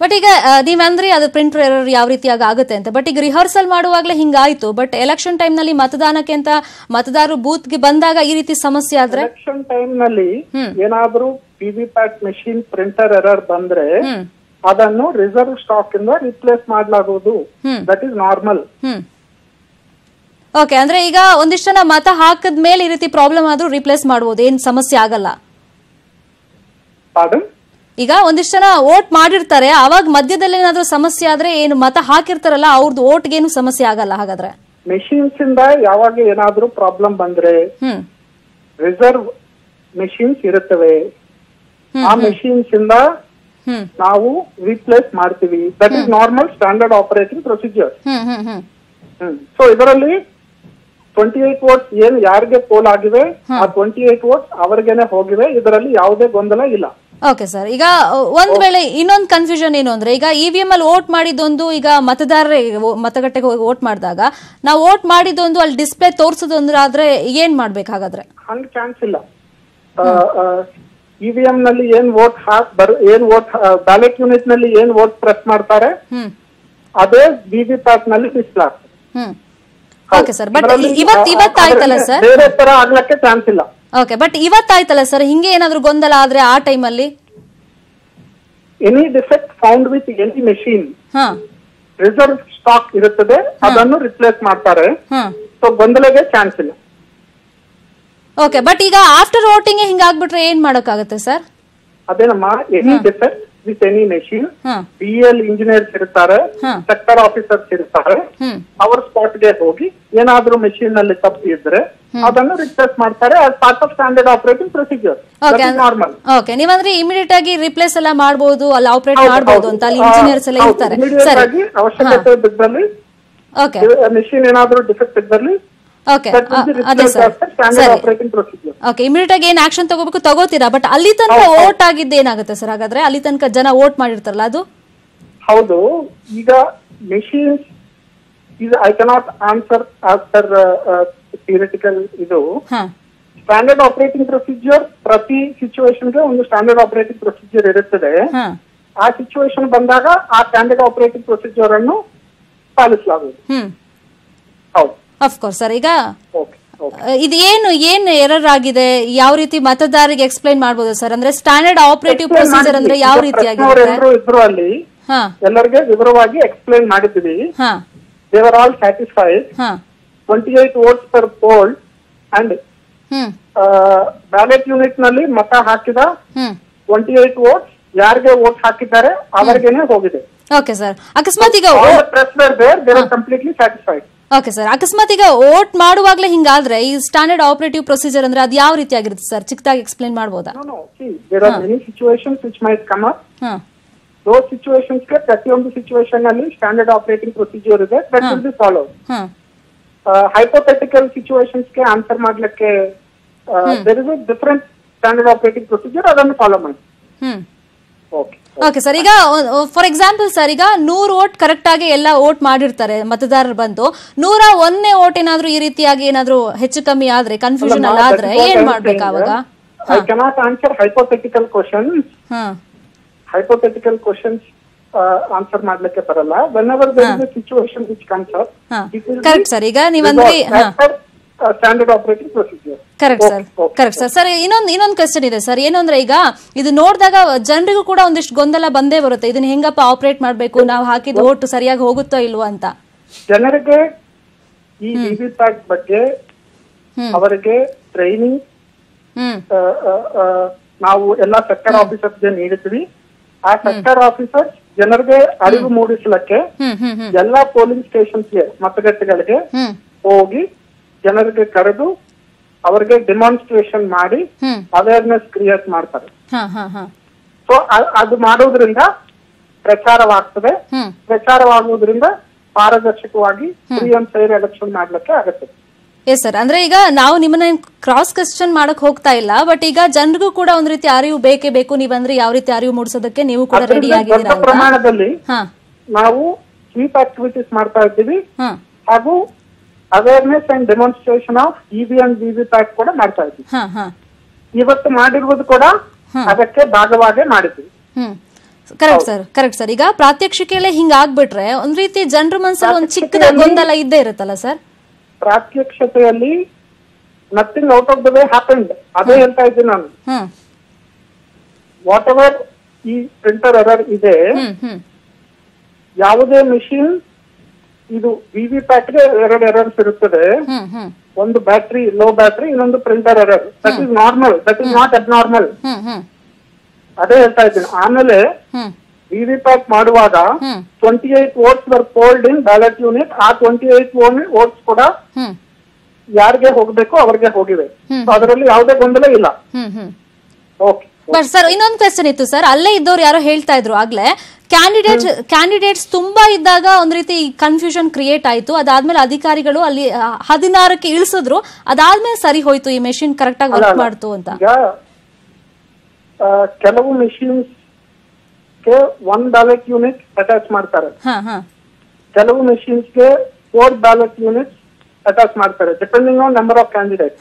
but ಈಗ ನೀವಂದ್ರೆ ಅದು print error ಯಾವ ರೀತಿಯಾಗಿ ಆಗುತ್ತೆ ಅಂತ. ಬಟ್ ಈಗ ರಿಹರ್ಸಲ್ ಮಾಡುವಾಗಲೇ ಹಿಂಗಾಯ್ತು. ಬಟ್ ಎಲೆಕ್ಷನ್ ಟೈಮ್ನಲ್ಲಿ ಮತದಾನಕ್ಕೆ ಅಂತ ಮತದಾರರು ಬೂತ್ಗೆ ಬಂದಾಗ ಈ ರೀತಿ ಸಮಸ್ಯೆ ಆದ್ರೆ? ಎಲೆಕ್ಷನ್ ಟೈಮ್ನಲ್ಲಿ ಏನಾದ್ರೂ VVPAT machine printer error ಬಂದ್ರೆ ಅದನ್ನು ರಿಸರ್ವ್ ಸ್ಟಾಕ್ ಇಂದ ರಿಪ್ಲೇಸ್ ಮಾಡಲಾಗುವುದು. ದಟ್ ಇಸ್ ನಾರ್ಮಲ್ ಓಕೆ ಅಂದ್ರೆ ಈಗ ಒಂದಿಷ್ಟು ಜನ ಮತ ಹಾಕದ ಮೇಲೆ ಈ ರೀತಿ ಪ್ರಾಬ್ಲಮ್ ಆದ್ರೂ ರಿಪ್ಲೇಸ್ ಮಾಡಬಹುದು ಏನ್ ಸಮಸ್ಯೆ ಆಗಲ್ಲ. ಈಗ ಒಂದಿಷ್ಟು ಜನ ವೋಟ್ ಮಾಡಿರ್ತಾರೆ ಅವಾಗ ಮಧ್ಯದಲ್ಲಿ ಏನಾದ್ರೂ ಸಮಸ್ಯೆ ಆದ್ರೆ ಏನು ಮತ ಹಾಕಿರ್ತಾರಲ್ಲ ಅವ್ರದ್ದು ಏನು ಸಮಸ್ಯೆ ಆಗಲ್ಲ ಹಾಗಾದ್ರೆ. ಮೆಷಿನ್ಸ್ ಇಂದ ಯಾವಾಗ ಏನಾದ್ರೂ ಪ್ರಾಬ್ಲಮ್ ಬಂದ್ರೆ ರಿಸರ್ವ್ ಮೆಷಿನ್ಸ್ ಇರುತ್ತವೆ. ಆ ಮೆಷಿನ್ಸ್ ಇಂದ ನಾವು ರಿಪ್ಲೇಸ್ ಮಾಡ್ತೀವಿ. That is normal standard operating procedure so ಇದರಲ್ಲಿ ಟ್ವೆಂಟಿ ಏಟ್ ವೋಟ್ಸ್ ಏನು ಯಾರಿಗೆ ಪೋಲ್ ಆಗಿವೆ ಆ ಟ್ವೆಂಟಿ ಏಟ್ ವೋಟ್ಸ್ ಅವರಿಗೆನೆ ಹೋಗಿವೆ ಇದರಲ್ಲಿ ಯಾವುದೇ ಗೊಂದಲ ಇಲ್ಲ. ಓಕೆ ಸರ್ ಈಗ ಒಂದ್ ವೇಳೆ ಇನ್ನೊಂದು ಕನ್ಫ್ಯೂಷನ್ ಏನು ಅಂದ್ರೆ ಈಗ ಇವಿಎಂ ಅಲ್ಲಿ ವೋಟ್ ಮಾಡಿದೊಂದು ಈಗ ಮತದಾರರ ಮತಗಟ್ಟೆಗೆ ಹೋಗಿ ವೋಟ್ ಮಾಡಿದಾಗ ನಾವು ವೋಟ್ ಮಾಡಿದೊಂದು ಅಲ್ಲಿ ಡಿಸ್ಪ್ಲೇ ತೋರಿಸೋದು ಆದ್ರೆ ಏನ್ ಮಾಡ್ಬೇಕಾಗಾದ್ರೆ? ಹಂಗ್ ಚಾನ್ಸ್ ಇಲ್ಲ. ಇವಿಎಂ ನಲ್ಲಿ ಏನ್ ವೋಟ್ ಹಾಕ್ ಬರ್ ಏನ್ ವೋಟ್ ಬ್ಯಾಲೆಟ್ ಯೂನಿಟ್ನಲ್ಲಿ ಏನ್ ವೋಟ್ ಪ್ರೆಸ್ ಮಾಡ್ತಾರೆ ಅದೇ ಬಿಬಿ ಪ್ಯಾಟ್ನಲ್ಲಿ ಡಿಸ್ಪ್ಲೇ ಆಗ್ತದೆ. ಓಕೆ ಸರ್ ಬಟ್ ಇವತ್ತು ಇವತ್ತಾಯ್ತಲ್ಲ ಸರ್ ಬೇರೆ ತರ ಆಗ್ಲಕ್ಕೆ ಚಾನ್ಸ್ ಇಲ್ಲ. ಓಕೆ ಬಟ್ ಇವತ್ತಾಯ್ತಲ್ಲ ಸರ್ ಹಿಂಗೆ ಏನಾದ್ರು ಗೊಂದಲ ಆದ್ರೆ ಆ ಟೈಮಲ್ಲಿ? Any defect found with any machine reserve stock ಇರುತ್ತದೆ ಅದನ್ನು ರಿಪ್ಲೇಸ್ ಮಾಡ್ತಾರೆ. ಸೊ ಗೊಂದಲಗೆ ಚಾನ್ಸ್ ಇಲ್ಲ. ಓಕೆ ಬಟ್ ಈಗ ಆಫ್ಟರ್ ವೋಟಿಂಗ್ ಹಿಂಗಾಗ್ಬಿಟ್ರೆ ಏನ್ ಮಾಡಕ್ಕಾಗತ್ತೆ sir ಅದೇನಮ್ಮ any defect with any machine B L engineers ಇರ್ತಾರೆ. ಸೆಕ್ಟರ್ ಆಫೀಸರ್ಸ್ ಇರ್ತಾರೆ ಅವ್ರ ಸ್ಪಾಟ್ಗೆ ಹೋಗಿ ಏನಾದ್ರೂ ಮೆಷಿನ್ನಲ್ಲಿ ತಪ್ಪು ಇದ್ರೆ ಅದನ್ನು ರಿಪ್ಲೇಸ್ ಮಾಡ್ತಾರೆ. As part of standard operating procedure normal okay ನೀವಂದ್ರೆ immediate ಆಗಿ ರಿಪ್ಲೇಸ್ ಎಲ್ಲ ಮಾಡಬಹುದು ಅಲ್ಲಿ ಆಪರೇಟ್ ಮಾಡಬಹುದು ಅಂತ ಅಲ್ಲಿ ಇಂಜಿನಿಯರ್ಸ್ ಎಲ್ಲ ಇರ್ತಾರೆ. ಅವಶ್ಯಕತೆ ಬಿದ್ದಲ್ಲಿ ಓಕೆ ಮೆಷಿನ್ ಏನಾದ್ರೂ ಡಿಫೆಕ್ಟ್ ಇದ್ದಲ್ಲಿ ಓಕೆ that ಅದೇ ಸರ್ ಸರಿ ಓಕೆ ಇಮಿಡಿಯೇಟ್ ಆಗಿ ಏನ್ ಆಕ್ಷನ್ ತಗೋಬೇಕು ತಗೋತೀರಾ? ಬಟ್ ಅಲ್ಲಿ ತನಕ ವೋಟ್ ಆಗಿದ್ದು ಏನಾಗುತ್ತೆ ಸರ್ ಹಾಗಾದ್ರೆ ಅಲ್ಲಿ ತನಕ ಜನ ವೋಟ್ ಮಾಡಿರ್ತಾರಲ್ಲ ಅದು? ಹೌದು. ಈಗ ಮೆಷಿನ್ಸ್ ಇದು I cannot answer as per theoretical ಇದು. ಸ್ಟ್ಯಾಂಡರ್ಡ್ ಆಪರೇಟಿಂಗ್ ಪ್ರೊಸೀಜರ್ ಪ್ರತಿ ಸಿಚುವೇಶನ್ಗೆ ಒಂದು ಸ್ಟ್ಯಾಂಡರ್ಡ್ ಆಪರೇಟಿಂಗ್ ಪ್ರೊಸೀಜರ್ ಇರುತ್ತದೆ. ಆ ಸಿಚುವೇಶನ್ ಬಂದಾಗ ಆ ಸ್ಟ್ಯಾಂಡರ್ಡ್ ಆಪರೇಟಿಂಗ್ ಪ್ರೊಸೀಜರ್ ಅನ್ನು ಪಾಲಿಸಲಾಗುವುದು. ಹ್ಮ್. ಹೌದು. Of course sir. ಈಗ ಇದು ಏನು ಏನ್ ಎರರ್ ಆಗಿದೆ? ಯಾವ ರೀತಿ ಮತದಾರರಿಗೆ ಎಕ್ಸ್ಪ್ಲೈನ್ ಮಾಡಬಹುದು ಸರ್? ಅಂದ್ರೆ ಸ್ಟ್ಯಾಂಡರ್ಡ್ ಆಪರೇಟಿವ್ ಪ್ರೊಸೀಜರ್ ಅಂದ್ರೆ ಯಾವ ರೀತಿ ಹಾ. ಎಲ್ಲರಿಗೆ ವಿವರವಾಗಿ ಎಕ್ಸ್ಪ್ಲೈನ್ ಮಾಡಿದ್ವಿ. They were all satisfied twenty eight votes per poll and ballot ಯೂನಿಟ್ನಲ್ಲಿ ಮತ ಹಾಕಿದ ಟ್ವೆಂಟಿ ಏಟ್ ವೋಟ್ಸ್ ಯಾರಿಗೆ ವೋಟ್ ಹಾಕಿದ್ದಾರೆ ಅವರಿಗೆ ಹೋಗಿದೆ. ಓಕೆ ಸರ್ ಅಕಸ್ಮಾತ್ ಈಗ press completely satisfied okay sir ಅಕಸ್ಮಾತ್ ಈಗ ವೋಟ್ ಮಾಡುವಾಗಲೇ ಹಿಂಗಾದ್ರೆ ಈ ಸ್ಟ್ಯಾಂಡರ್ಡ್ ಆಪರೇಟಿವ್ ಪ್ರೊಸೀಜರ್ ಅಂದ್ರೆ ಅದು ಯಾವ ರೀತಿ ಆಗಿರುತ್ತೆ ಸರ್ ಚಿಕ್ಕದಾಗಿ ಎಕ್ಸ್ಪ್ಲೈನ್ ಮಾಡಬಹುದಾ there are many situations which might come up ಹಾ. ದೋ ಸಿಚುವೇಶನ್ಸ್ಗೆ ಪ್ರತಿಯೊಂದು ಸಿಚುವೇಶನ್ ಅಲ್ಲಿ ಸ್ಟ್ಯಾಂಡರ್ಡ್ ಆಪರೇಟಿಂಗ್ ಪ್ರೊಸೀಜರ್ ಇದೆ. That will be follow hypothetical ಸಿಚುವೇಶನ್ಸ್ಗೆ answer ಮಾಡ್ಲಿಕ್ಕೆ there is a different standard operating procedure ಅದನ್ನು ಫಾಲೋ ಮಾಡಿ. ಓಕೆ ಓಕೆ ಸರ್ ಈಗ ಫಾರ್ ಎಕ್ಸಾಂಪಲ್ ಸರ್ ಈಗ ನೂರು ಓಟ್ ಕರೆಕ್ಟ್ ಆಗಿ ಎಲ್ಲ ಓಟ್ ಮಾಡಿರ್ತಾರೆ ಮತದಾರರು ಬಂದು. ನೂರ ಒಂದನೇ ಓಟ್ ಏನಾದ್ರೂ ಈ ರೀತಿಯಾಗಿ ಏನಾದ್ರೂ ಹೆಚ್ಚು ಕಮ್ಮಿ ಆದ್ರೆ ಕನ್ಫ್ಯೂಷನ್ ಅಲ್ಲಿ ಆದ್ರೆ ಏನ್ ಮಾಡ್ಬೇಕು ಅವಾಗ I cannot answer hypothetical question hypothetical questions answer ಮಾಡ್ಲಿಕ್ಕೆ ಬರಲ್ಲ. Whenever situation which concern correct sir ಈಗ ನೀವಂದ್ರೆ standard operating procedure correct sir correct sir sir ಇನ್ನೊಂದು ಇನ್ನೊಂದು ಕ್ವಶನ್ ಇದೆ ಸರ್ ಏನು ಅಂದ್ರೆ ಈಗ ಇದು ನೋಡಿದಾಗ ಜನರಿಗೂ ಕೂಡ ಒಂದಿಷ್ಟು ಗೊಂದಲ ಬಂದೇ ಬರುತ್ತೆ. ಇದನ್ನ ಹೆಂಗಪ್ಪ ಆಪರೇಟ್ ಮಾಡಬೇಕು? ನಾವು ಹಾಕಿದ ಓಟ್ ಸರಿಯಾಗಿ ಹೋಗುತ್ತೋ ಇಲ್ವೋ ಅಂತ. ಜನರಿಗೆ ಈ ವಿವಿ ಪ್ಯಾಟ್ ಬಗ್ಗೆ ಅವರಿಗೆ ಟ್ರೈನಿಂಗ್ ನಾವು ಎಲ್ಲಾ ಸೆಕ್ಟರ್ ಆಫೀಸರ್ ನೀಡುತ್ತೀವಿ ಆ ಸೆಕ್ಟರ್ ಆಫೀಸರ್ ಜನರಿಗೆ ಅರಿವು ಮೂಡಿಸಲಿಕ್ಕೆ ಎಲ್ಲಾ ಪೋಲಿಂಗ್ ಸ್ಟೇಷನ್ಸ್ಗೆ ಮತಗಟ್ಟೆಗಳಿಗೆ ಹೋಗಿ ಜನರಿಗೆ ಕರೆದು ಅವರಿಗೆ ಡಿಮಾನ್ಸ್ಟ್ರೇಷನ್ ಮಾಡಿ ಅವೇರ್ನೆಸ್ ಕ್ರಿಯೇಟ್ ಮಾಡ್ತಾರೆ. ಸೊ ಅದು ಮಾಡೋದ್ರಿಂದ ಪ್ರಚಾರವಾಗ್ತದೆ. ಪ್ರಚಾರವಾಗುವುದರಿಂದ ಪಾರದರ್ಶಕವಾಗಿ ಫ್ರೀ ಅಂಡ್ ಫೇರ್ ಎಲೆಕ್ಷನ್ ಮಾಡ್ಲಿಕ್ಕೆ ಆಗುತ್ತೆ. ಎಸ್ ಸರ್ ಅಂದ್ರೆ ಈಗ ನಾವು ನಿಮ್ಮನ್ನ ಕ್ರಾಸ್ ಕ್ವೆಶ್ಚನ್ ಮಾಡಕ್ ಹೋಗ್ತಾ ಇಲ್ಲ ಬಟ್ ಈಗ ಜನರಿಗೂ ಕೂಡ ಒಂದ್ ರೀತಿ ಅರಿವು ಬೇಕೇ ಬೇಕು. ನೀವಂದ್ರೆ ಯಾವ ರೀತಿ ಅರಿವು ಮೂಡಿಸೋದಕ್ಕೆ ನೀವು ಕೂಡ ರೆಡಿ ಆಗಿದ್ದೀರಾ ಪ್ರಮಾಣದಲ್ಲಿ ನಾವು ಸ್ವೀಪ್ ಆಕ್ಟಿವಿಟೀಸ್ ಮಾಡ್ತಾ ಇದ್ದೀವಿ. ಹಾಗೂ awareness and demonstration of EVM VVPAT ಕೂಡ ಮಾಡ್ತಾ ಇದ್ವಿ. ಇವತ್ತು ಮಾಡಿರುವುದು ಕೂಡ ಅದಕ್ಕೆ ಭಾಗವಾಗೇ ಮಾಡಿದ್ವಿ. ಕರೆಕ್ಟ್ ಸರ್ ಕರೆಕ್ಟ್ ಸರ್ ಈಗ ಪ್ರಾತ್ಯಕ್ಷಿಕೆಯಲ್ಲೇ ಹಿಂಗ ಆಗ್ಬಿಟ್ರೆ ಒಂದ್ ರೀತಿ ಜನರ ಮನಸ್ಸಲ್ಲಿ ಒಂದ್ ಚಿಕ್ಕದ ಗೊಂದಲ ಇದ್ದೇ ಇರುತ್ತಲ್ಲ sir ಪ್ರಾತ್ಯಕ್ಷತೆಯಲ್ಲಿ nothing out of the way happened ಅದೇ ಹೇಳ್ತಾ ಇದ್ದೀನಿ ನಾನು. ವಾಟ್ ಎವರ್ ಈ ಪ್ರಿಂಟರ್ ಎರರ್ ಇದೆ ಯಾವುದೇ ಮಿಷಿನ್ ಇದು ವಿವಿ ಪ್ಯಾಟ್ಗೆ ಎರಡು ಎರರ್ಸ್ ಇರುತ್ತದೆ. ಒಂದು ಬ್ಯಾಟ್ರಿ ಲೋ ಬ್ಯಾಟ್ರಿ ಇನ್ನೊಂದು printer error that is normal that is not abnormal normal ಅದೇ ಹೇಳ್ತಾ ಇದ್ದೀನಿ. ಆಮೇಲೆ ವಿವಿ ಪ್ಯಾಟ್ ಮಾಡುವಾಗ. Twenty eight votes were polled in ballot unit ಆ ಟ್ವೆಂಟಿ ಏಟ್ ವೋಟ್ಸ್ ಕೂಡ ಯಾರಿಗೆ ಹೋಗ್ಬೇಕು ಅವ್ರಿಗೆ ಹೋಗಿವೆ. ಅದರಲ್ಲಿ ಯಾವುದೇ ಗೊಂದಲ ಇಲ್ಲ. ಓಕೆ ಬಟ್ ಸರ್ ಇನ್ನೊಂದು ಕ್ವೆಶನ್ ಇತ್ತು ಸರ್ ಅಲ್ಲೇ ಇದ್ದವ್ರು ಯಾರೋ ಹೇಳ್ತಾ ಇದ್ರು ಆಗ್ಲೇ. ಕ್ಯಾಂಡಿಡೇಟ್ ಕ್ಯಾಂಡಿಡೇಟ್ಸ್ ತುಂಬಾ ಇದ್ದಾಗ ಒಂದ್ ರೀತಿ ಕನ್ಫ್ಯೂಷನ್ ಕ್ರಿಯೇಟ್ ಆಯ್ತು. ಅದಾದ್ಮೇಲೆ ಅಧಿಕಾರಿಗಳು ಅಲ್ಲಿ ಹದಿನಾರಕ್ಕೆ ಇಳಿಸಿದ್ರು. ಅದಾದ್ಮೇಲೆ ಸರಿ ಹೋಯ್ತು ಈ ಮೆಷಿನ್ ಕರೆಕ್ಟ್ ಆಗಿ ವರ್ಕ್ ಮಾಡ್ತು ಅಂತ. ಕೆಲವು machines one ballot unit attach ಮಾಡ್ತಾರೆ. ಕೆಲವು ಮೆಷಿನ್ಸ್ಗೆ ಫೋರ್ ಬ್ಯಾಲೆಟ್ ಯೂನಿಟ್ ಅಟ್ಯಾಚ್ ಮಾಡ್ತಾರೆ depending on number of candidate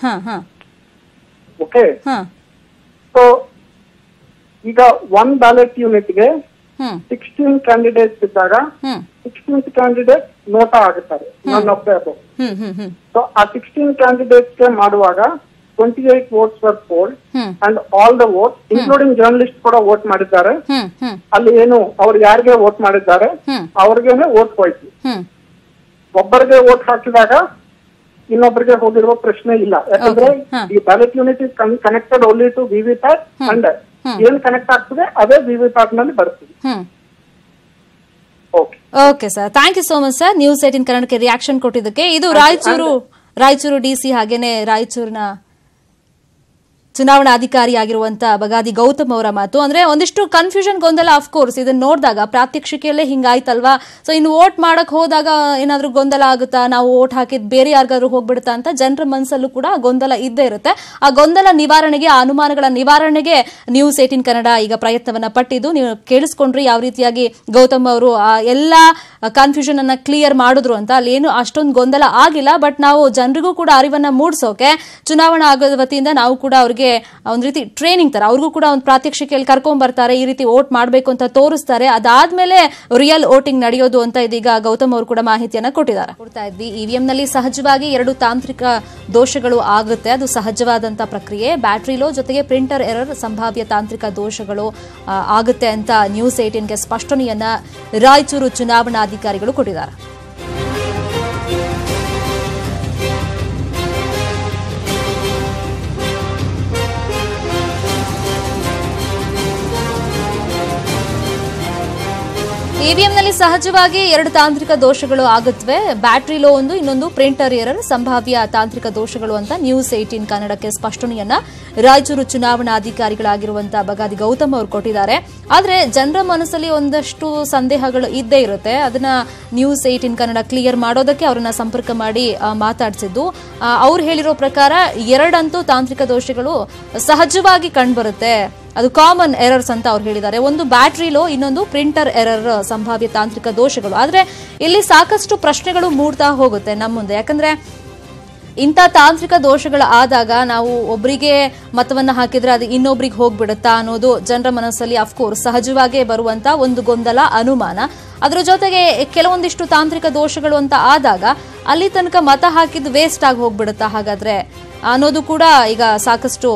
okay ಹಾ. ಸೊ ಈಗ ಒನ್ ಬ್ಯಾಲೆಟ್ ಯೂನಿಟ್ಗೆ ಸಿಕ್ಸ್ಟೀನ್ ಕ್ಯಾಂಡಿಡೇಟ್ಸ್ ಇದ್ದಾಗ ಸಿಕ್ಸ್ಟೀನ್ ಕ್ಯಾಂಡಿಡೇಟ್ ನೋಟಾ ಆಗುತ್ತಾರೆ ನನ್ ಒಬ್ಬ ಸೊ ಆ ಸಿಕ್ಸ್ಟೀನ್ ಕ್ಯಾಂಡಿಡೇಟ್ಸ್ಗೆ ಮಾಡುವಾಗ twenty eight votes were polled and all the vote including journalist ಕೂಡ ವೋಟ್ ಮಾಡಿದ್ದಾರೆ. ಅಲ್ಲಿ ಏನು ಅವ್ರು ಯಾರಿಗೆ ವೋಟ್ ಮಾಡಿದ್ದಾರೆ? ಅವ್ರಿಗೆ ಅವ್ರಿಗೇನೆ ವೋಟ್ ಹೋಯ್ತು. ಒಬ್ಬರಿಗೆ ವೋಟ್ ಹಾಕಿದಾಗ ಇನ್ನೊಬ್ಬರಿಗೆ ಹೋಗಿರುವ ಪ್ರಶ್ನೆ ಇಲ್ಲ. ಯಾಕಂದ್ರೆ ಈ ballot unit is connected only to VVPAT and ಏನ್ ಕನೆಕ್ಟ್ ಆಗ್ತದೆ ಅದೇ ವಿವಿ ಪ್ಯಾಟ್ನಲ್ಲಿ ಬರ್ತದೆ. ಹ್ಮ್. Okay okay sir thank you so much sir news eighteen ಕನ್ನಡಕ್ಕೆ ರಿಯಾಕ್ಷನ್ ಕೊಟ್ಟಿದ್ದಕ್ಕೆ. ಇದು ರಾಯಚೂರು ರಾಯಚೂರು ಡಿಸಿ ಹಾಗೇನೆ ರಾಯಚೂರಿನ ಚುನಾವಣಾಧಿಕಾರಿ ಆಗಿರುವಂತ ಬಗಾದಿ ಗೌತಮ್ ಅವರ ಮಾತು. ಅಂದ್ರೆ ಒಂದಿಷ್ಟು ಕನ್ಫ್ಯೂಷನ್ ಗೊಂದಲ ಕೋರ್ಸ್ ಇದನ್ನ ನೋಡಿದಾಗ ಪ್ರಾತ್ಯಕ್ಷಿಕೆಯಲ್ಲೇ ಹಿಂಗಾಯ್ತಲ್ವಾ? ಸೊ ಇನ್ನು ವೋಟ್ ಮಾಡಕ್ ಹೋದಾಗ ಏನಾದ್ರೂ ಗೊಂದಲ ಆಗುತ್ತಾ? ನಾವು ವೋಟ್ ಹಾಕಿದ್ ಬೇರೆ ಯಾರಿಗಾದ್ರೂ ಹೋಗ್ಬಿಡುತ್ತಾ ಅಂತ ಜನರ ಮನಸ್ಸಲ್ಲೂ ಕೂಡ ಗೊಂದಲ ಇದ್ದೇ ಇರುತ್ತೆ. ಆ ಗೊಂದಲ ನಿವಾರಣೆಗೆ, ಆ ಅನುಮಾನಗಳ ನಿವಾರಣೆಗೆ ನ್ಯೂಸ್ ಏಟಿನ್ ಕನ್ನಡ ಈಗ ಪ್ರಯತ್ನವನ್ನ ಪಟ್ಟಿದ್ದು. ನೀವು ಕೇಳಿಸ್ಕೊಂಡ್ರಿ ಯಾವ ರೀತಿಯಾಗಿ ಗೌತಮ್ ಅವರು ಆ ಎಲ್ಲಾ ಕನ್ಫ್ಯೂಷನ್ ಅನ್ನ ಕ್ಲಿಯರ್ ಮಾಡಿದ್ರು ಅಂತ. ಅಲ್ಲಿ ಏನು ಅಷ್ಟೊಂದು ಗೊಂದಲ ಆಗಿಲ್ಲ ಬಟ್ ನಾವು ಜನರಿಗೂ ಕೂಡ ಅರಿವನ್ನ ಮೂಡಿಸೋಕೆ, ಚುನಾವಣಾ ಆಗೋದ ವತಿಯಿಂದ ನಾವು ಕೂಡ ಅವ್ರಿಗೆ ಒಂದ್ ರೀತಿ ಟ್ರೈನಿಂಗ್ ತರ. ಅವ್ರಿಗೂ ಕೂಡ ಒಂದು ಪ್ರಾತ್ಯಕ್ಷಿಕೆಯಲ್ಲಿ ಕರ್ಕೊಂಡ್ ಬರ್ತಾರೆ, ಈ ರೀತಿ ವೋಟ್ ಮಾಡಬೇಕು ಅಂತ ತೋರಿಸ್ತಾರೆ. ಅದಾದ್ಮೇಲೆ ರಿಯಲ್ ವೋಟಿಂಗ್ ನಡೆಯೋದು ಅಂತ ಇದೀಗ ಗೌತಮ್ ಅವರು ಕೂಡ ಮಾಹಿತಿಯನ್ನ ಕೊಟ್ಟಿದ್ದಾರೆ. ಕೊಡ್ತಾ ಇದ್ವಿ. ಇವಿಎಂ ನಲ್ಲಿ ಸಹಜವಾಗಿ ಎರಡು ತಾಂತ್ರಿಕ ದೋಷಗಳು ಆಗುತ್ತೆ. ಅದು ಸಹಜವಾದಂತ ಪ್ರಕ್ರಿಯೆ. ಬ್ಯಾಟ್ರಿ ಲೋ ಜೊತೆಗೆ ಪ್ರಿಂಟರ್ ಎರರ್ ಸಂಭಾವ್ಯ ತಾಂತ್ರಿಕ ದೋಷಗಳು ಆಗುತ್ತೆ ಅಂತ ನ್ಯೂಸ್ ಏಟೀನ್ಗೆ ಸ್ಪಷ್ಟನೆಯನ್ನ ರಾಯಚೂರು ಚುನಾವಣಾಧಿಕಾರಿಗಳು ಕೊಟ್ಟಿದ್ದಾರೆ. ಇವಿಎಂನಲ್ಲಿ ಸಹಜವಾಗಿ ಎರಡು ತಾಂತ್ರಿಕ ದೋಷಗಳು ಆಗುತ್ತವೆ ಬ್ಯಾಟ್ರಿ ಲೋ ಒಂದು, ಇನ್ನೊಂದು ಪ್ರಿಂಟರ್ ಎರರ್. ಸಂಭಾವ್ಯ ತಾಂತ್ರಿಕ ದೋಷಗಳು ಅಂತ ನ್ಯೂಸ್ ಏಟೀನ್ ಕನ್ನಡಕ್ಕೆ ಸ್ಪಷ್ಟನೆಯನ್ನ ರಾಯಚೂರು ಚುನಾವಣಾಧಿಕಾರಿಗಳಾಗಿರುವಂತಹ ಬಗಾದಿ ಗೌತಮ್ ಅವರು ಕೊಟ್ಟಿದ್ದಾರೆ. ಆದರೆ ಜನರ ಮನಸ್ಸಲ್ಲಿ ಒಂದಷ್ಟು ಸಂದೇಹಗಳು ಇದ್ದೇ ಇರುತ್ತೆ. ಅದನ್ನ ನ್ಯೂಸ್ ಏಟೀನ್ ಕನ್ನಡ ಕ್ಲಿಯರ್ ಮಾಡೋದಕ್ಕೆ ಅವರನ್ನ ಸಂಪರ್ಕ ಮಾಡಿ ಮಾತಾಡಿಸಿದ್ದು. ಮಾತಾಡ್ಸಿದ್ದು ಅವ್ರು ಹೇಳಿರೋ ಪ್ರಕಾರ ಎರಡಂತೂ ತಾಂತ್ರಿಕ ದೋಷಗಳು ಸಹಜವಾಗಿ ಕಂಡುಬರುತ್ತೆ. ಅದು ಕಾಮನ್ ಎರರ್ಸ್ ಅಂತ ಅವ್ರು ಹೇಳಿದ್ದಾರೆ. ಒಂದು ಬ್ಯಾಟ್ರಿಲೋ ಇನ್ನೊಂದು ಪ್ರಿಂಟರ್ ಎರರ್ ಸಂಭಾವ್ಯ ತಾಂತ್ರಿಕ ದೋಷಗಳು. ಆದ್ರೆ ಇಲ್ಲಿ ಸಾಕಷ್ಟು ಪ್ರಶ್ನೆಗಳು ಮೂಡ್ತಾ ಹೋಗುತ್ತೆ ನಮ್ಮ ಮುಂದೆ. ಯಾಕಂದ್ರೆ ಇಂಥ ತಾಂತ್ರಿಕ ದೋಷಗಳು ಆದಾಗ ನಾವು ಒಬ್ಬರಿಗೆ ಮತವನ್ನು ಹಾಕಿದ್ರೆ ಅದು ಇನ್ನೊಬ್ರಿಗೆ ಹೋಗ್ಬಿಡುತ್ತಾ ಅನ್ನೋದು ಜನರ ಮನಸ್ಸಲ್ಲಿ ಅಫ್ಕೋರ್ಸ್ ಸಹಜವಾಗೇ ಬರುವಂತ ಒಂದು ಗೊಂದಲ, ಅನುಮಾನ. ಅದರ ಜೊತೆಗೆ ಕೆಲವೊಂದಿಷ್ಟು ತಾಂತ್ರಿಕ ದೋಷಗಳು ಅಂತ ಆದಾಗ ಅಲ್ಲಿ ತನಕ ಮತ ಹಾಕಿದ್ದು ವೇಸ್ಟ್ ಆಗಿ ಹೋಗ್ಬಿಡುತ್ತಾ ಹಾಗಾದ್ರೆ ಅನ್ನೋದು ಕೂಡ ಈಗ ಸಾಕಷ್ಟು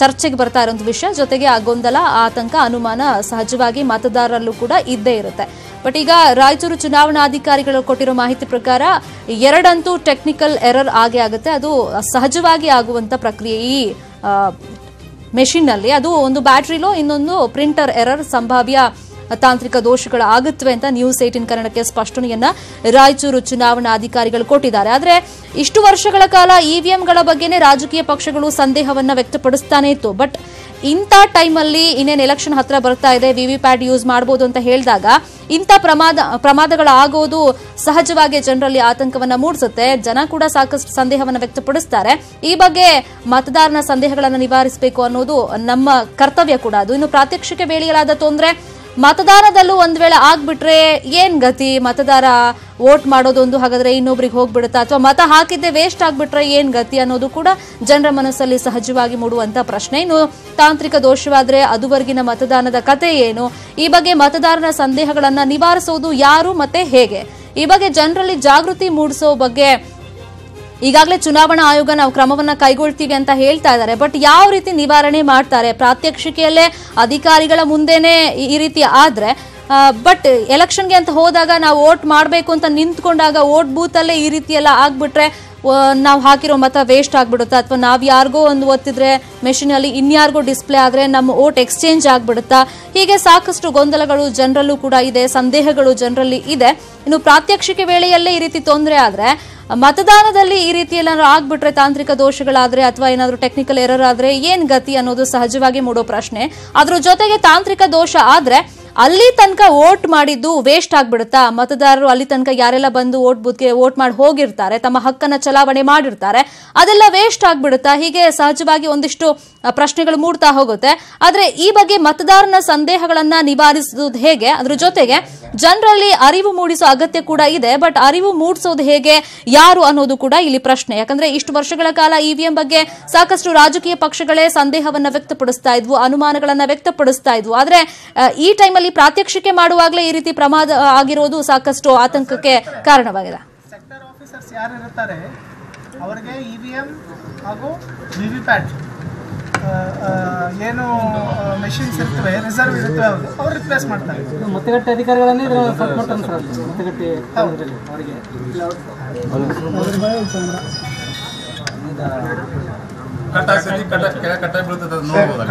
ಚರ್ಚೆಗೆ ಬರ್ತಾ ಇರುವಂತ ವಿಷಯ. ಜೊತೆಗೆ ಆ ಗೊಂದಲ, ಆತಂಕ, ಅನುಮಾನ ಸಹಜವಾಗಿ ಮತದಾರರಲ್ಲೂ ಕೂಡ ಇದ್ದೇ ಇರುತ್ತೆ. ಬಟ್ ಈಗ ರಾಯಚೂರು ಚುನಾವಣಾಧಿಕಾರಿಗಳು ಕೊಟ್ಟಿರೋ ಮಾಹಿತಿ ಪ್ರಕಾರ ಎರಡಂತೂ ಟೆಕ್ನಿಕಲ್ ಎರರ್ ಆಗೇ ಆಗುತ್ತೆ. ಅದು ಸಹಜವಾಗಿ ಆಗುವಂತ ಪ್ರಕ್ರಿಯೆ ಈ ಮೆಷಿನ್ನಲ್ಲಿ ಅದು ಒಂದು ಬ್ಯಾಟ್ರಿಲೋ ಇನ್ನೊಂದು ಪ್ರಿಂಟರ್ ಎರರ್ ಸಂಭಾವ್ಯ ತಾಂತ್ರಿಕ ದೋಷಗಳು ಆಗುತ್ತವೆ ಅಂತ ನ್ಯೂಸ್ ಏಟಿನ್ ಕನ್ನಡಕ್ಕೆ ಸ್ಪಷ್ಟನೆಯನ್ನ ರಾಯಚೂರು ಚುನಾವಣಾ ಅಧಿಕಾರಿಗಳು ಕೊಟ್ಟಿದ್ದಾರೆ. ಆದರೆ ಇಷ್ಟು ವರ್ಷಗಳ ಕಾಲ ಇವಿಎಂಗಳ ಬಗ್ಗೆನೇ ರಾಜಕೀಯ ಪಕ್ಷಗಳು ಸಂದೇಹವನ್ನ ವ್ಯಕ್ತಪಡಿಸ್ತಾನೆ ಇತ್ತು. ಬಟ್ ಇಂಥ ಟೈಮಲ್ಲಿ ಇನ್ನೇನು ಎಲೆಕ್ಷನ್ ಹತ್ರ ಬರ್ತಾ ಇದೆ ವಿವಿ ಪ್ಯಾಟ್ ಯೂಸ್ ಮಾಡಬಹುದು ಅಂತ ಹೇಳಿದಾಗ ಇಂಥ ಪ್ರಮಾದ ಪ್ರಮಾದಗಳಾಗೋದು ಸಹಜವಾಗಿ ಜನರಲ್ಲಿ ಆತಂಕವನ್ನ ಮೂಡಿಸುತ್ತೆ. ಜನ ಕೂಡ ಸಾಕಷ್ಟು ಸಂದೇಹವನ್ನು ವ್ಯಕ್ತಪಡಿಸ್ತಾರೆ. ಈ ಬಗ್ಗೆ ಮತದಾರನ ಸಂದೇಹಗಳನ್ನು ನಿವಾರಿಸಬೇಕು ಅನ್ನೋದು ನಮ್ಮ ಕರ್ತವ್ಯ ಕೂಡ. ಅದು ಇನ್ನು ಪ್ರಾತ್ಯಕ್ಷಿಕೆ ವೇಳೆಯಲಾದ ತೊಂದರೆ ಮತದಾನದಲ್ಲೂ ಒಂದ್ ವೇಳೆ ಆಗ್ಬಿಟ್ರೆ ಏನ್ ಗತಿ? ಮತದಾರ ವೋಟ್ ಮಾಡೋದೊಂದು ಹಾಗಾದ್ರೆ ಇನ್ನೊಬ್ರಿಗೆ ಹೋಗ್ಬಿಡುತ್ತಾ? ಅಥವಾ ಮತ ಹಾಕಿದ್ದೆ ವೇಸ್ಟ್ ಆಗ್ಬಿಟ್ರೆ ಏನ್ ಗತಿ ಅನ್ನೋದು ಕೂಡ ಜನರ ಮನಸ್ಸಲ್ಲಿ ಸಹಜವಾಗಿ ಮೂಡುವಂತ ಪ್ರಶ್ನೆ. ಇನ್ನು ತಾಂತ್ರಿಕ ದೋಷವಾದ್ರೆ ಅದುವರೆಗಿನ ಮತದಾನದ ಕತೆ ಏನು? ಈ ಬಗ್ಗೆ ಮತದಾರರ ಸಂದೇಹಗಳನ್ನ ನಿವಾರಿಸೋದು ಯಾರು ಮತ್ತೆ ಹೇಗೆ? ಈ ಬಗ್ಗೆ ಜನರಲ್ಲಿ ಜಾಗೃತಿ ಮೂಡಿಸೋ ಬಗ್ಗೆ ಈಗಾಗಲೇ ಚುನಾವಣಾ ಆಯೋಗ ನಾವು ಕ್ರಮವನ್ನ ಕೈಗೊಳ್ತೀವಿ ಅಂತ ಹೇಳ್ತಾ ಇದ್ದಾರೆ. ಬಟ್ ಯಾವ ರೀತಿ ನಿವಾರಣೆ ಮಾಡ್ತಾರೆ? ಪ್ರಾತ್ಯಕ್ಷಿಕೆಯಲ್ಲೇ ಅಧಿಕಾರಿಗಳ ಮುಂದೆನೆ ಈ- ರೀತಿ ಆದ್ರೆ ಬಟ್ ಎಲೆಕ್ಷನ್ಗೆ ಅಂತ ಹೋದಾಗ ನಾವು ವೋಟ್ ಮಾಡಬೇಕು ಅಂತ ನಿಂತ್ಕೊಂಡಾಗ ವೋಟ್ ಅಲ್ಲೇ ಈ ರೀತಿ ಎಲ್ಲ ಆಗ್ಬಿಟ್ರೆ ನಾವು ಹಾಕಿರೋ ಮತ ವೇಸ್ಟ್ ಆಗ್ಬಿಡುತ್ತೆ? ಅಥವಾ ನಾವು ಯಾರಿಗೋ ಒಂದು ಒತ್ತಿದ್ರೆ ಮೆಷಿನ್ ಅಲ್ಲಿ ಇನ್ಯಾರಿಗೋ ಡಿಸ್ಪ್ಲೇ ಆದ್ರೆ ನಮ್ಮ ವೋಟ್ ಎಕ್ಸ್ಚೇಂಜ್ ಆಗ್ಬಿಡುತ್ತಾ? ಹೀಗೆ ಸಾಕಷ್ಟು ಗೊಂದಲಗಳು ಜನರಲ್ಲೂ ಕೂಡ ಇದೆ, ಸಂದೇಹಗಳು ಜನರಲ್ಲಿ ಇದೆ. ಇನ್ನು ಪ್ರಾತ್ಯಕ್ಷಿಕೆ ವೇಳೆಯಲ್ಲೇ ಈ ರೀತಿ ತೊಂದರೆ ಆದರೆ, ಮತದಾನದಲ್ಲಿ ಈ ರೀತಿ ಏನಾದ್ರು ಆಗ್ಬಿಟ್ರೆ ತಾಂತ್ರಿಕ ದೋಷಗಳಾದ್ರೆ ಅಥವಾ ಏನಾದರೂ ಟೆಕ್ನಿಕಲ್ ಎರರ್ ಆದ್ರೆ ಏನ್ ಗತಿ ಅನ್ನೋದು ಸಹಜವಾಗಿ ಮೂಡೋ ಪ್ರಶ್ನೆ. ಅದ್ರ ಜೊತೆಗೆ ತಾಂತ್ರಿಕ ದೋಷ ಆದ್ರೆ ಅಲ್ಲಿ ತನಕ ವೋಟ್ ಮಾಡಿದ್ದು ವೇಸ್ಟ್ ಆಗ್ಬಿಡುತ್ತಾ? ಮತದಾರರು ಅಲ್ಲಿ ತನಕ ಯಾರೆಲ್ಲ ಬಂದು ವೋಟ್ ಬೂತ್ಗೆ ವೋಟ್ ಮಾಡಿ ಹೋಗಿರ್ತಾರೆ, ತಮ್ಮ ಹಕ್ಕನ್ನ ಚಲಾವಣೆ ಮಾಡಿರ್ತಾರೆ, ಅದೆಲ್ಲ ವೇಸ್ಟ್ ಆಗ್ಬಿಡುತ್ತಾ? ಹೀಗೆ ಸಹಜವಾಗಿ ಒಂದಿಷ್ಟು ಪ್ರಶ್ನೆಗಳು ಮೂಡ್ತಾ ಹೋಗುತ್ತೆ. ಆದ್ರೆ ಈ ಬಗ್ಗೆ ಮತದಾರನ ಸಂದೇಹಗಳನ್ನ ನಿವಾರಿಸುವುದು ಹೇಗೆ? ಅದ್ರ ಜೊತೆಗೆ ಜನರಲ್ಲಿ ಅರಿವು ಮೂಡಿಸೋ ಅಗತ್ಯ ಕೂಡ ಇದೆ ಬಟ್ ಅರಿವು ಮೂಡಿಸೋದು ಹೇಗೆ, ಯಾರು ಅನ್ನೋದು ಕೂಡ ಇಲ್ಲಿ ಪ್ರಶ್ನೆ. ಯಾಕಂದ್ರೆ ಇಷ್ಟು ವರ್ಷಗಳ ಕಾಲ ಇವಿಎಂ ಬಗ್ಗೆ ಸಾಕಷ್ಟು ರಾಜಕೀಯ ಪಕ್ಷಗಳೇ ಸಂದೇಹವನ್ನ ವ್ಯಕ್ತಪಡಿಸ್ತಾ ಇದ್ವು, ಅನುಮಾನಗಳನ್ನ ವ್ಯಕ್ತಪಡಿಸ್ತಾ ಇದ್ವು. ಆದ್ರೆ ಈ ಟೈಮಲ್ಲಿ ಪ್ರಾತ್ಯಕ್ಷಿಕೆ ಮಾಡುವಾಗಲೇ ಈ ರೀತಿ ಪ್ರಮಾದ ಆಗಿರೋದು ಸಾಕಷ್ಟು ಆತಂಕಕ್ಕೆ ಕಾರಣವಾಗಿದೆ. ಅವರಿಗೆ ಇವಿಎಂ ಹಾಗೂ ವಿವಿಪ್ಯಾಟ್ ಏನು ಮೆಷಿನ್ಸ್ ಇರ್ತವೆ ರಿಸರ್ವ್ ಇರುತ್ತೆ ಅವ್ರು ಅವ್ರು ರಿಪ್ಲೇಸ್ ಮಾಡ್ತಾರೆ. ಮತಗಟ್ಟೆ ಅಧಿಕಾರಿಗಳನ್ನೇ ಮತಗಟ್ಟೆ ಅವರಿಗೆ. ಕಟ್ ಆಗ್ತೈತಿ ಕಟ್ ಕೆಳಗೆ ಕಟ್ಟಾಗಿ ಬೀಳ್ತದೆ ಅದನ್ನು ನೋಡ್ಬೋದು.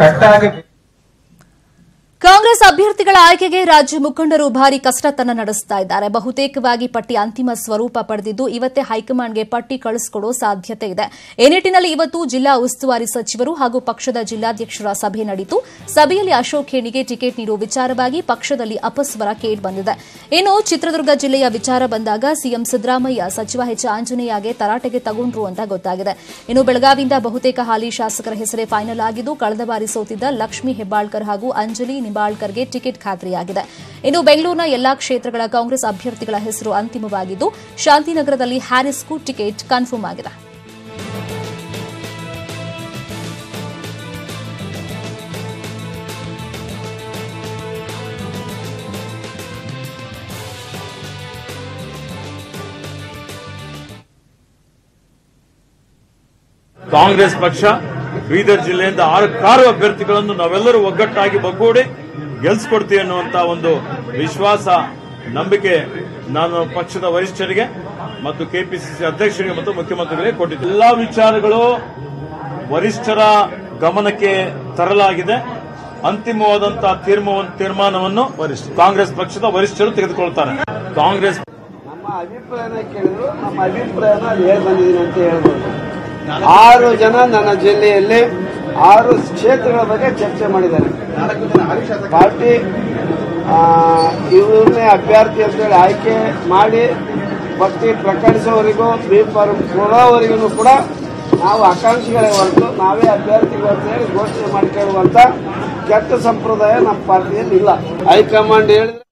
ಕಾಂಗ್ರೆಸ್ ಅಭ್ಯರ್ಥಿಗಳ ಆಯ್ಕೆಗೆ ರಾಜ್ಯ ಮುಖಂಡರು ಭಾರಿ ಕಸರತ್ತನ್ನು ನಡೆಸ್ತಾ ಇದ್ದಾರೆ. ಬಹುತೇಕವಾಗಿ ಪಟ್ಟಿ ಅಂತಿಮ ಸ್ವರೂಪ ಪಡೆದಿದ್ದು, ಇವತ್ತೇ ಹೈಕಮಾಂಡ್ಗೆ ಪಟ್ಟಿ ಕಳಿಸಿಕೊಡುವ ಸಾಧ್ಯತೆ ಇದೆ. ಈ ನಿಟ್ಟಿನಲ್ಲಿ ಇವತ್ತು ಜಿಲ್ಲಾ ಉಸ್ತುವಾರಿ ಸಚಿವರು ಹಾಗೂ ಪಕ್ಷದ ಜಿಲ್ಲಾಧ್ಯಕ್ಷರ ಸಭೆ ನಡೆಯಿತು ಸಭೆಯಲ್ಲಿ ಅಶೋಕ್ ಖೇಣಿಗೆ ಟಿಕೆಟ್ ನೀಡುವ ವಿಚಾರವಾಗಿ ಪಕ್ಷದಲ್ಲಿ ಅಪಸ್ವರ ಕೇಟ್ ಬಂದಿದೆ. ಇನ್ನು ಚಿತ್ರದುರ್ಗ ಜಿಲ್ಲೆಯ ವಿಚಾರ ಬಂದಾಗ ಸಿಎಂ ಸಿದ್ದರಾಮಯ್ಯ ಸಚಿವ ಎಚ್ ಆಂಜನೇಯಗೆ ತರಾಟೆಗೆ ತಗೊಂಡ್ರು ಅಂತ ಗೊತ್ತಾಗಿದೆ. ಇನ್ನು ಬೆಳಗಾವಿಯಿಂದ ಬಹುತೇಕ ಹಾಲಿ ಶಾಸಕರ ಹೆಸರೇ ಫೈನಲ್ ಆಗಿದ್ದು, ಕಳೆದ ಬಾರಿ ಸೋತಿದ್ದ ಲಕ್ಷ್ಮೀ ಹೆಬ್ಬಾಳ್ಕರ್ ಹಾಗೂ ಅಂಜಲಿ ನಿಂಬಾಳ್ಕರ್ಗೆ ಟಿಕೆಟ್ ಖಾತ್ರಿಯಾಗಿದೆ. ಇನ್ನು ಬೆಂಗಳೂರಿನ ಎಲ್ಲಾ ಕ್ಷೇತ್ರಗಳ ಕಾಂಗ್ರೆಸ್ ಅಭ್ಯರ್ಥಿಗಳ ಹೆಸರು ಅಂತಿಮವಾಗಿದ್ದು, ಶಾಂತಿನಗರದಲ್ಲಿ ಹ್ಯಾರಿಸ್ಗೂ ಟಿಕೆಟ್ ಕನ್ಫರ್ಮ್ ಆಗಿದೆ. ಕಾಂಗ್ರೆಸ್ ಪಕ್ಷ ಬೀದರ್ ಜಿಲ್ಲೆಯಿಂದ ಆರು ಅಭ್ಯರ್ಥಿಗಳನ್ನು ನಾವೆಲ್ಲರೂ ಒಗ್ಗಟ್ಟಾಗಿ ಒಗ್ಗೂಡಿ ಗೆಲ್ಸ್ಕೊಡ್ತೀವಿ ಅನ್ನುವಂತ ಒಂದು ವಿಶ್ವಾಸ, ನಂಬಿಕೆ ನಾನು ಪಕ್ಷದ ವರಿಷ್ಠರಿಗೆ ಮತ್ತು ಕೆಪಿಸಿಸಿ ಅಧ್ಯಕ್ಷರಿಗೆ ಮತ್ತು ಮುಖ್ಯಮಂತ್ರಿಗಳಿಗೆ ಕೊಟ್ಟಿದ್ದೆ ಎಲ್ಲಾ ವಿಚಾರಗಳು ವರಿಷ್ಠರ ಗಮನಕ್ಕೆ ತರಲಾಗಿದೆ. ಅಂತಿಮವಾದಂತಹ ತೀರ್ಮ- ತೀರ್ಮಾನವನ್ನು ಕಾಂಗ್ರೆಸ್ ಪಕ್ಷದ ವರಿಷ್ಠರು ತೆಗೆದುಕೊಳ್ತಾರೆ. ಕಾಂಗ್ರೆಸ್ ನಮ್ಮ ಅಭಿಪ್ರಾಯನ ಕೇಳಿದ್ರು, ನಮ್ಮ ಅಭಿಪ್ರಾಯನ ಬಂದಿದ್ದೀನಿ ಅಂತ ಹೇಳ್ಬೋದು. ಆರು ಜನ ನನ್ನ ಜಿಲ್ಲೆಯಲ್ಲಿ ಆರು ಕ್ಷೇತ್ರಗಳ ಬಗ್ಗೆ ಚರ್ಚೆ ಮಾಡಿದ್ದಾರೆ. ಪಾರ್ಟಿ ಇವ್ರನ್ನೇ ಅಭ್ಯರ್ಥಿ ಅಂತೇಳಿ ಆಯ್ಕೆ ಮಾಡಿ ಪಟ್ಟಿ ಪ್ರಕಟಿಸೋವರೆಗೂ ಬಿ ಫಾರ್ಮ್ ಕೊಡೋವರೆಗೂ ಕೂಡ ನಾವು ಆಕಾಂಕ್ಷಿಗಳೇ ಹೊರತು ನಾವೇ ಅಭ್ಯರ್ಥಿಗಳು ಅಂತ ಹೇಳಿ ಘೋಷಣೆ ಮಾಡಿಕೊಳ್ಳುವಂತ ಕೆಟ್ಟ ಸಂಪ್ರದಾಯ ನಮ್ಮ ಪಾರ್ಟಿಯಲ್ಲಿ ಇಲ್ಲ. ಹೈಕಮಾಂಡ್ ಹೇಳಿದ್ರೆ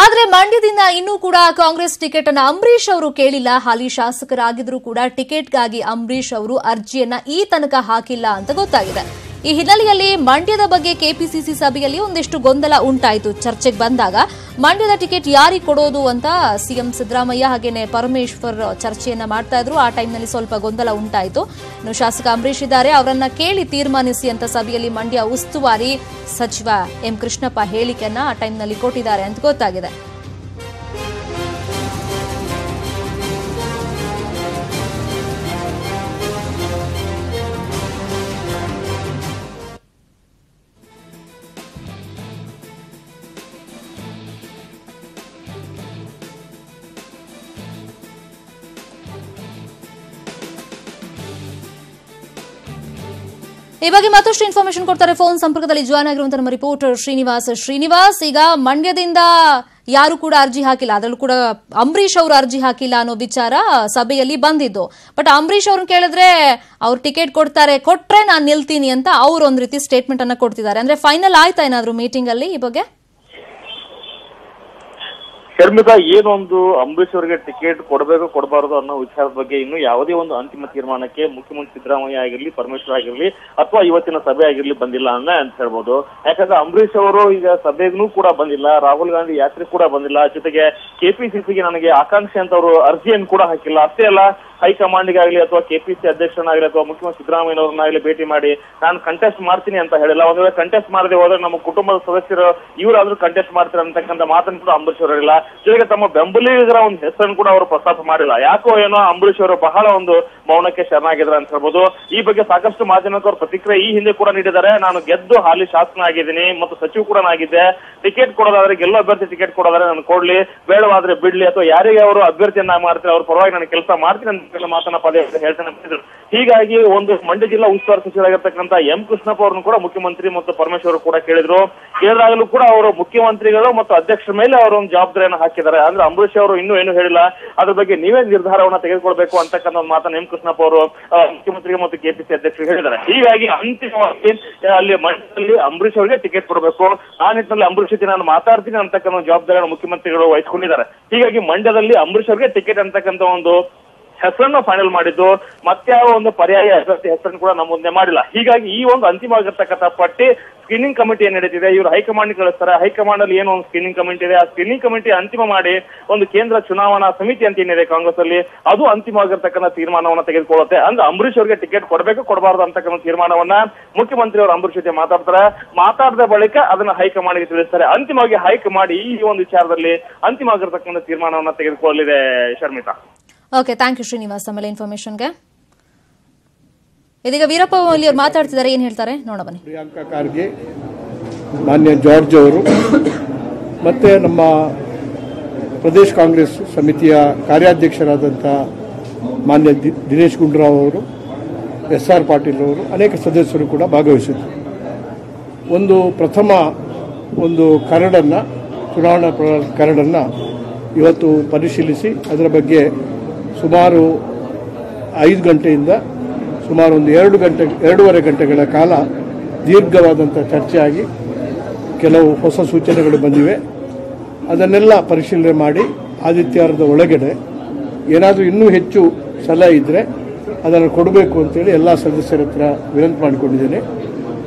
ಆದ್ರೆ ಮಂಡ್ಯದಿಂದ ಇನ್ನೂ ಕೂಡ ಕಾಂಗ್ರೆಸ್ ಟಿಕೆಟ್ ಅನ್ನು ಅಂಬರೀಶ್ ಅವರು ಕೇಳಿಲ್ಲ. ಹಾಲಿ ಶಾಸಕರಾಗಿದ್ರೂ ಕೂಡ ಟಿಕೆಟ್ಗಾಗಿ ಅಂಬರೀಶ್ ಅವರು ಅರ್ಜಿಯನ್ನ ಈ ತನಕ ಹಾಕಿಲ್ಲ ಅಂತ ಗೊತ್ತಾಗಿದೆ. ಈ ಹಿನ್ನೆಲೆಯಲ್ಲಿ ಮಂಡ್ಯದ ಬಗ್ಗೆ ಕೆಪಿಸಿಸಿ ಸಭೆಯಲ್ಲಿ ಒಂದಿಷ್ಟು ಗೊಂದಲ ಉಂಟಾಯಿತು. ಚರ್ಚೆಗೆ ಬಂದಾಗ ಮಂಡ್ಯದ ಟಿಕೆಟ್ ಯಾರಿಗೆ ಕೊಡೋದು ಅಂತ ಸಿಎಂ ಸಿದ್ದರಾಮಯ್ಯ ಹಾಗೇನೆ ಪರಮೇಶ್ವರ್ ಚರ್ಚೆಯನ್ನ ಮಾಡ್ತಾ ಇದ್ರು. ಆ ಟೈಮ್ನಲ್ಲಿ ಸ್ವಲ್ಪ ಗೊಂದಲ ಉಂಟಾಯಿತು. ಇನ್ನು ಶಾಸಕ ಅಂಬರೀಷ್ ಇದ್ದಾರೆ. ಅವರನ್ನ ಕೇಳಿ ತೀರ್ಮಾನಿಸಿ ಅಂತ ಸಭೆಯಲ್ಲಿ ಮಂಡ್ಯ ಉಸ್ತುವಾರಿ ಸಚಿವ ಎಂ ಕೃಷ್ಣಪ್ಪ ಹೇಳಿಕೆಯನ್ನ ಆ ಟೈಮ್ನಲ್ಲಿ ಕೊಟ್ಟಿದ್ದಾರೆ ಅಂತ ಗೊತ್ತಾಗಿದೆ. ಈ ಬಗ್ಗೆ ಮತ್ತಷ್ಟು ಇನ್ಫಾರ್ಮೇಶನ್ ಕೊಡ್ತಾರೆ ಫೋನ್ ಸಂಪರ್ಕದಲ್ಲಿ ಜಾಯ್ನ್ ಆಗಿರುವಂತಹ ನಮ್ಮ ರಿಪೋರ್ಟರ್ ಶ್ರೀನಿವಾಸ್. ಶ್ರೀನಿವಾಸ್, ಈಗ ಮಂಡ್ಯದಿಂದ ಯಾರು ಕೂಡ ಅರ್ಜಿ ಹಾಕಿಲ್ಲ. ಅದರಲ್ಲೂ ಕೂಡ ಅಂಬರೀಶ್ ಅವರು ಅರ್ಜಿ ಹಾಕಿಲ್ಲ ಅನ್ನೋ ವಿಚಾರ ಸಭೆಯಲ್ಲಿ ಬಂದಿದ್ದು. ಬಟ್ ಅಂಬರೀಶ್ ಅವ್ರನ್ನ ಕೇಳಿದ್ರೆ ಅವ್ರು ಟಿಕೆಟ್ ಕೊಡ್ತಾರೆ, ಕೊಟ್ರೆ ನಾನು ನಿಲ್ತೀನಿ ಅಂತ ಅವ್ರು ಒಂದ್ ರೀತಿ ಸ್ಟೇಟ್ಮೆಂಟ್ ಅನ್ನ ಕೊಡ್ತಿದ್ದಾರೆ. ಅಂದ್ರೆ ಫೈನಲ್ ಆಯ್ತಾ ಏನಾದ್ರು ಮೀಟಿಂಗ್ ಅಲ್ಲಿ ಈ ಬಗ್ಗೆ? ಶರ್ಮಿತಾ ಏನೊಂದು ಅಂಬರೀಷ್ ಅವರಿಗೆ ಟಿಕೆಟ್ ಕೊಡಬೇಕು, ಕೊಡಬಾರದು ಅನ್ನೋ ವಿಚಾರದ ಬಗ್ಗೆ ಇನ್ನು ಯಾವುದೇ ಒಂದು ಅಂತಿಮ ತೀರ್ಮಾನಕ್ಕೆ ಮುಖ್ಯಮಂತ್ರಿ ಸಿದ್ದರಾಮಯ್ಯ ಆಗಿರ್ಲಿ, ಪರಮೇಶ್ವರ್ ಆಗಿರ್ಲಿ ಅಥವಾ ಇವತ್ತಿನ ಸಭೆ ಆಗಿರ್ಲಿ ಬಂದಿಲ್ಲ ಅನ್ನ ಅಂತ ಹೇಳ್ಬೋದು. ಯಾಕಂದ್ರೆ ಅಂಬರೀಷ್ ಅವರು ಈಗ ಸಭೆಗೂ ಕೂಡ ಬಂದಿಲ್ಲ, ರಾಹುಲ್ ಗಾಂಧಿ ಯಾತ್ರೆ ಕೂಡ ಬಂದಿಲ್ಲ. ಜೊತೆಗೆ ಕೆಪಿಸಿಸಿಗೆ ನನಗೆ ಆಕಾಂಕ್ಷೆ ಅಂತ ಅವರು ಅರ್ಜಿಯನ್ನು ಕೂಡ ಹಾಕಿಲ್ಲ. ಅಷ್ಟೇ ಅಲ್ಲ ಹೈಕಮಾಂಡ್ಗಾಗ್ಲಿ ಅಥವಾ ಕೆಪಿಸಿ ಅಧ್ಯಕ್ಷನಾಗಲಿ ಅಥವಾ ಮುಖ್ಯಮಂತ್ರಿ ಸಿದ್ದರಾಮಯ್ಯನವ್ರನ್ನಾಗ್ಲಿ ಭೇಟಿ ಮಾಡಿ, ನಾನು ಕಂಟೆಸ್ಟ್ ಮಾಡ್ತೀನಿ ಅಂತ ಹೇಳಿಲ್ಲ. ಒಂದ್ ವೇಳೆ ಕಂಟೆಸ್ಟ್ ಮಾಡದೆ ಹೋದ್ರೆ ನಮ್ಮ ಕುಟುಂಬದ ಸದಸ್ಯರು ಇವರಾದ್ರೂ ಕಂಟೆಸ್ಟ್ ಮಾಡ್ತಾರೆ ಅಂತಕ್ಕಂಥ ಮಾತನ್ನು ಕೂಡ ಅಂಬರೀಶ್ ಅವರು ಹೇಳಿಲ್ಲ. ಜೊತೆಗೆ ತಮ್ಮ ಬೆಂಬಲಿಗರ ಒಂದು ಹೆಸರನ್ನು ಕೂಡ ಅವರು ಪ್ರಸ್ತಾಪ ಮಾಡಿಲ್ಲ. ಯಾಕೋ ಏನೋ ಅಂಬರೀಶ್ ಅವರು ಬಹಳ ಒಂದು ಮೌನಕ್ಕೆ ಶರಣಾಗಿದ್ದಾರೆ ಅಂತ ಹೇಳ್ಬೋದು. ಈ ಬಗ್ಗೆ ಸಾಕಷ್ಟು ಮಾಧ್ಯಮಕ್ಕೆ ಅವರು ಪ್ರತಿಕ್ರಿಯೆ ಈ ಹಿಂದೆ ಕೂಡ ನೀಡಿದ್ದಾರೆ. ನಾನು ಗೆದ್ದು ಹಾಲಿ ಶಾಸನ ಆಗಿದ್ದೀನಿ ಮತ್ತು ಸಚಿವ ಕೂಡ ಆಗಿದ್ದೆ ಟಿಕೆಟ್ ಕೊಡೋದಾದ್ರೆ ಗೆಲ್ಲೋ ಅಭ್ಯರ್ಥಿ ಟಿಕೆಟ್ ಕೊಡೋದಾದ್ರೆ ನಾನು ಕೊಡ್ಲಿ. ಬೇಡವಾದ್ರೆ ಬಿಡ್ಲಿ. ಅಥವಾ ಯಾರಿಗೆ ಅವರು ಅಭ್ಯರ್ಥಿಯನ್ನ ಮಾಡ್ತಾರೆ, ಅವ್ರ ಪರವಾಗಿ ನಾನು ಕೆಲಸ ಮಾಡ್ತೀನಿ ಎಲ್ಲ ಮಾತನ್ನ ಪದೇ ಪದೇ ಹೇಳ್ತಾನೆ ಬಂದಿದ್ರು ಹೀಗಾಗಿ ಒಂದು ಮಂಡ್ಯ ಜಿಲ್ಲಾ ಉಸ್ತುವಾರಿ ಸಚಿವರಾಗಿರ್ತಕ್ಕಂಥ ಎಂ ಕೃಷ್ಣಪ್ಪ ಅವರನ್ನು ಕೂಡ ಮುಖ್ಯಮಂತ್ರಿ ಮತ್ತು ಪರಮೇಶ್ವರ್ ಕೂಡ ಕೇಳಿದ್ರು. ಕೇಳಿದಾಗಲೂ ಕೂಡ ಅವರು ಮುಖ್ಯಮಂತ್ರಿಗಳು ಮತ್ತು ಅಧ್ಯಕ್ಷರ ಮೇಲೆ ಅವರು ಒಂದು ಜವಾಬ್ದಾರಿಯನ್ನು ಹಾಕಿದ್ದಾರೆ. ಅಂದ್ರೆ ಅಂಬರೀಶ್ ಅವರು ಇನ್ನೂ ಏನು ಹೇಳಿಲ್ಲ. ಅದ್ರ ಬಗ್ಗೆ ನೀವೇ ನಿರ್ಧಾರವನ್ನ ತೆಗೆದುಕೊಳ್ಬೇಕು ಅಂತಕ್ಕಂಥ ಒಂದು ಮಾತನ್ನ ಎಂ ಕೃಷ್ಣಪ್ಪ ಅವರು ಮುಖ್ಯಮಂತ್ರಿ ಮುಖ್ಯಮಂತ್ರಿಗೆ ಮತ್ತು ಕೆಪಿಸಿ ಅಧ್ಯಕ್ಷರು ಹೇಳಿದ್ದಾರೆ. ಹೀಗಾಗಿ ಅಂತಿಮವಾಗಿ ಅಲ್ಲಿ ಮಂಡ್ಯದಲ್ಲಿ ಅಂಬರೀಶ್ ಅವರಿಗೆ ಟಿಕೆಟ್ ಕೊಡಬೇಕು. ಆ ನಿಟ್ಟಿನಲ್ಲಿ ಅಂಬರೀಶ್ ಜೊತೆ ನಾನು ಮಾತಾಡ್ತೀನಿ ಅಂತಕ್ಕಂಥ ಜವಾಬ್ದಾರಿಯನ್ನು ಮುಖ್ಯಮಂತ್ರಿಗಳು ವಹಿಸಿಕೊಂಡಿದ್ದಾರೆ. ಹೀಗಾಗಿ ಮಂಡ್ಯದಲ್ಲಿ ಅಂಬರೀಶ್ ಅವರಿಗೆ ಟಿಕೆಟ್ ಅಂತಕ್ಕಂಥ ಒಂದು ಹೆಸರನ್ನು ಫೈನಲ್ ಮಾಡಿದ್ದು ಮತ್ಯಾವ ಒಂದು ಪರ್ಯಾಯ ಹೆಸರನ್ನು ಕೂಡ ನಮ್ಮ ಮುಂದೆ ಮಾಡಿಲ್ಲ. ಹೀಗಾಗಿ ಈ ಒಂದು ಅಂತಿಮವಾಗಿರ್ತಕ್ಕಂಥ ಪಟ್ಟಿ ಸ್ಕ್ರೀನಿಂಗ್ ಕಮಿಟಿ ಏನ್ ನಡೀತಿದೆ, ಇವರು ಹೈಕಮಾಂಡ್ ಕಳಿಸ್ತಾರೆ. ಹೈಕಮಾಂಡ್ ಅಲ್ಲಿ ಏನೋ ಒಂದು ಸ್ಕ್ರೀನಿಂಗ್ ಕಮಿಟಿ ಇದೆ. ಆ ಸ್ಕ್ರೀನಿಂಗ್ ಕಮಿಟಿ ಅಂತಿಮ ಮಾಡಿ ಒಂದು ಕೇಂದ್ರ ಚುನಾವಣಾ ಸಮಿತಿ ಅಂತ ಏನಿದೆ ಕಾಂಗ್ರೆಸ್ ಅಲ್ಲಿ ಅದು ಅಂತಿಮವಾಗಿರ್ತಕ್ಕಂಥ ತೀರ್ಮಾನವನ್ನ ತೆಗೆದುಕೊಳ್ಳುತ್ತೆ. ಅಂದ್ರೆ ಅಂಬರೀಶ್ ಅವರಿಗೆ ಟಿಕೆಟ್ ಕೊಡಬೇಕು, ಕೊಡಬಾರದು ಅಂತಕ್ಕಂಥ ತೀರ್ಮಾನವನ್ನ ಮುಖ್ಯಮಂತ್ರಿ ಅವರು ಅಂಬರೀಶ್ ಜೊತೆ ಮಾತಾಡ್ತಾರೆ. ಮಾತಾಡಿದ ಬಳಿಕ ಅದನ್ನ ಹೈಕಮಾಂಡ್ಗೆ ತಿಳಿಸ್ತಾರೆ. ಅಂತಿಮವಾಗಿ ಹೈಕಮಾಂಡ್ ಈ ಒಂದು ವಿಚಾರದಲ್ಲಿ ಅಂತಿಮವಾಗಿರ್ತಕ್ಕಂಥ ತೀರ್ಮಾನವನ್ನ ತೆಗೆದುಕೊಳ್ಳಲಿದೆ Sharmita. Okay thank you Srinivas ಆಮೇಲೆ ಇನ್ಫಾರ್ಮೇಶನ್ಗೆ ಇದೀಗ ವೀರಪ್ಪ ಮೊಯ್ಲಿ ಅವ್ರು ಮಾತಾಡ್ತಿದ್ದಾರೆ, ಏನು ಹೇಳ್ತಾರೆ? ನೋಡ ಬನ್ನಿ. ಪ್ರಿಯಾಂಕಾ ಖಾರ್ಗೆ, ಮಾನ್ಯ ಜಾರ್ಜ್ ಅವರು, ಮತ್ತು ನಮ್ಮ ಪ್ರದೇಶ್ ಕಾಂಗ್ರೆಸ್ ಸಮಿತಿಯ ಕಾರ್ಯಾಧ್ಯಕ್ಷರಾದಂಥ ಮಾನ್ಯ ದಿನೇಶ್ ಗುಂಡೂರಾವ್ ಅವರು, ಎಸ್ ಆರ್ ಪಾಟೀಲ್ ಅವರು, ಅನೇಕ ಸದಸ್ಯರು ಕೂಡ ಭಾಗವಹಿಸಿದರು ಒಂದು ಪ್ರಥಮ ಒಂದು ಕರಡನ್ನು, ಚುನಾವಣಾ ಕರಡನ್ನು ಇವತ್ತು ಪರಿಶೀಲಿಸಿ, ಅದರ ಬಗ್ಗೆ ಸುಮಾರು ಐದು ಗಂಟೆಯಿಂದ ಸುಮಾರು ಒಂದು ಎರಡು ಗಂಟೆ, ಎರಡೂವರೆ ಗಂಟೆಗಳ ಕಾಲ ದೀರ್ಘವಾದಂಥ ಚರ್ಚೆಯಾಗಿ ಕೆಲವು ಹೊಸ ಸೂಚನೆಗಳು ಬಂದಿವೆ. ಅದನ್ನೆಲ್ಲ ಪರಿಶೀಲನೆ ಮಾಡಿ ಆದಿತ್ಯವಾರದ ಒಳಗಡೆ ಏನಾದರೂ ಇನ್ನೂ ಹೆಚ್ಚು ಸಲಹೆ ಇದ್ದರೆ ಅದನ್ನು ಕೊಡಬೇಕು ಅಂತೇಳಿ ಎಲ್ಲ ಸದಸ್ಯರ ಹತ್ರ ವಿನಂತಿ ಮಾಡಿಕೊಂಡಿದ್ದೇನೆ.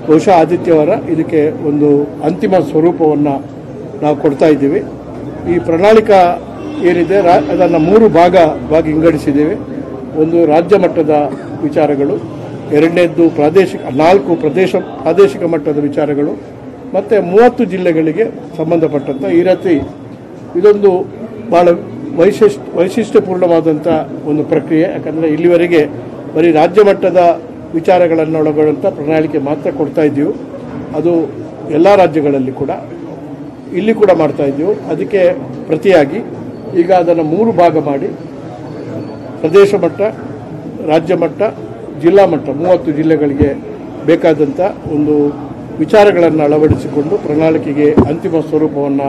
ಬಹುಶಃ ಆದಿತ್ಯವಾರ ಇದಕ್ಕೆ ಒಂದು ಅಂತಿಮ ಸ್ವರೂಪವನ್ನು ನಾವು ಕೊಡ್ತಾ ಇದ್ದೀವಿ. ಈ ಪ್ರಣಾಳಿಕಾ ಏನಿದೆ, ರಾ- ಅದನ್ನು ಮೂರು ಭಾಗವಾಗಿ ವಿಂಗಡಿಸಿದ್ದೇವೆ. ಒಂದು ರಾಜ್ಯ ಮಟ್ಟದ ವಿಚಾರಗಳು, ಎರಡನೇದ್ದು ಪ್ರಾದೇಶಿಕ, ನಾಲ್ಕು ಪ್ರದೇಶ, ಪ್ರಾದೇಶಿಕ ಮಟ್ಟದ ವಿಚಾರಗಳು, ಮತ್ತು ಮೂವತ್ತು ಜಿಲ್ಲೆಗಳಿಗೆ ಸಂಬಂಧಪಟ್ಟಂಥ ಈ ರೀತಿ ಇದೊಂದು ಭಾಳ ವೈಶಿಷ್ಟ್ ವೈಶಿಷ್ಟ್ಯಪೂರ್ಣವಾದಂಥ ಒಂದು ಪ್ರಕ್ರಿಯೆ. ಯಾಕಂದರೆ ಇಲ್ಲಿವರೆಗೆ ಬರೀ ರಾಜ್ಯ ಮಟ್ಟದ ವಿಚಾರಗಳನ್ನು ಒಳಗೊಳ್ಳುವಂಥ ಪ್ರಣಾಳಿಕೆ ಮಾತ್ರ ಕೊಡ್ತಾ ಇದ್ದೀವಿ. ಅದು ಎಲ್ಲ ರಾಜ್ಯಗಳಲ್ಲಿ ಕೂಡ. ಇಲ್ಲಿ ಕೂಡ ಮಾಡ್ತಾ ಇದ್ದೀವಿ. ಅದಕ್ಕೆ ಪ್ರತಿಯಾಗಿ ಈಗ ಅದನ್ನು ಮೂರು ಭಾಗ ಮಾಡಿ. ಪ್ರದೇಶ ಮಟ್ಟ, ರಾಜ್ಯ ಮಟ್ಟ, ಜಿಲ್ಲಾ ಮಟ್ಟ, ಮೂವತ್ತು ಜಿಲ್ಲೆಗಳಿಗೆ ಬೇಕಾದಂಥ ಒಂದು ವಿಚಾರಗಳನ್ನು ಅಳವಡಿಸಿಕೊಂಡು ಪ್ರಣಾಳಿಕೆಗೆ ಅಂತಿಮ ಸ್ವರೂಪವನ್ನು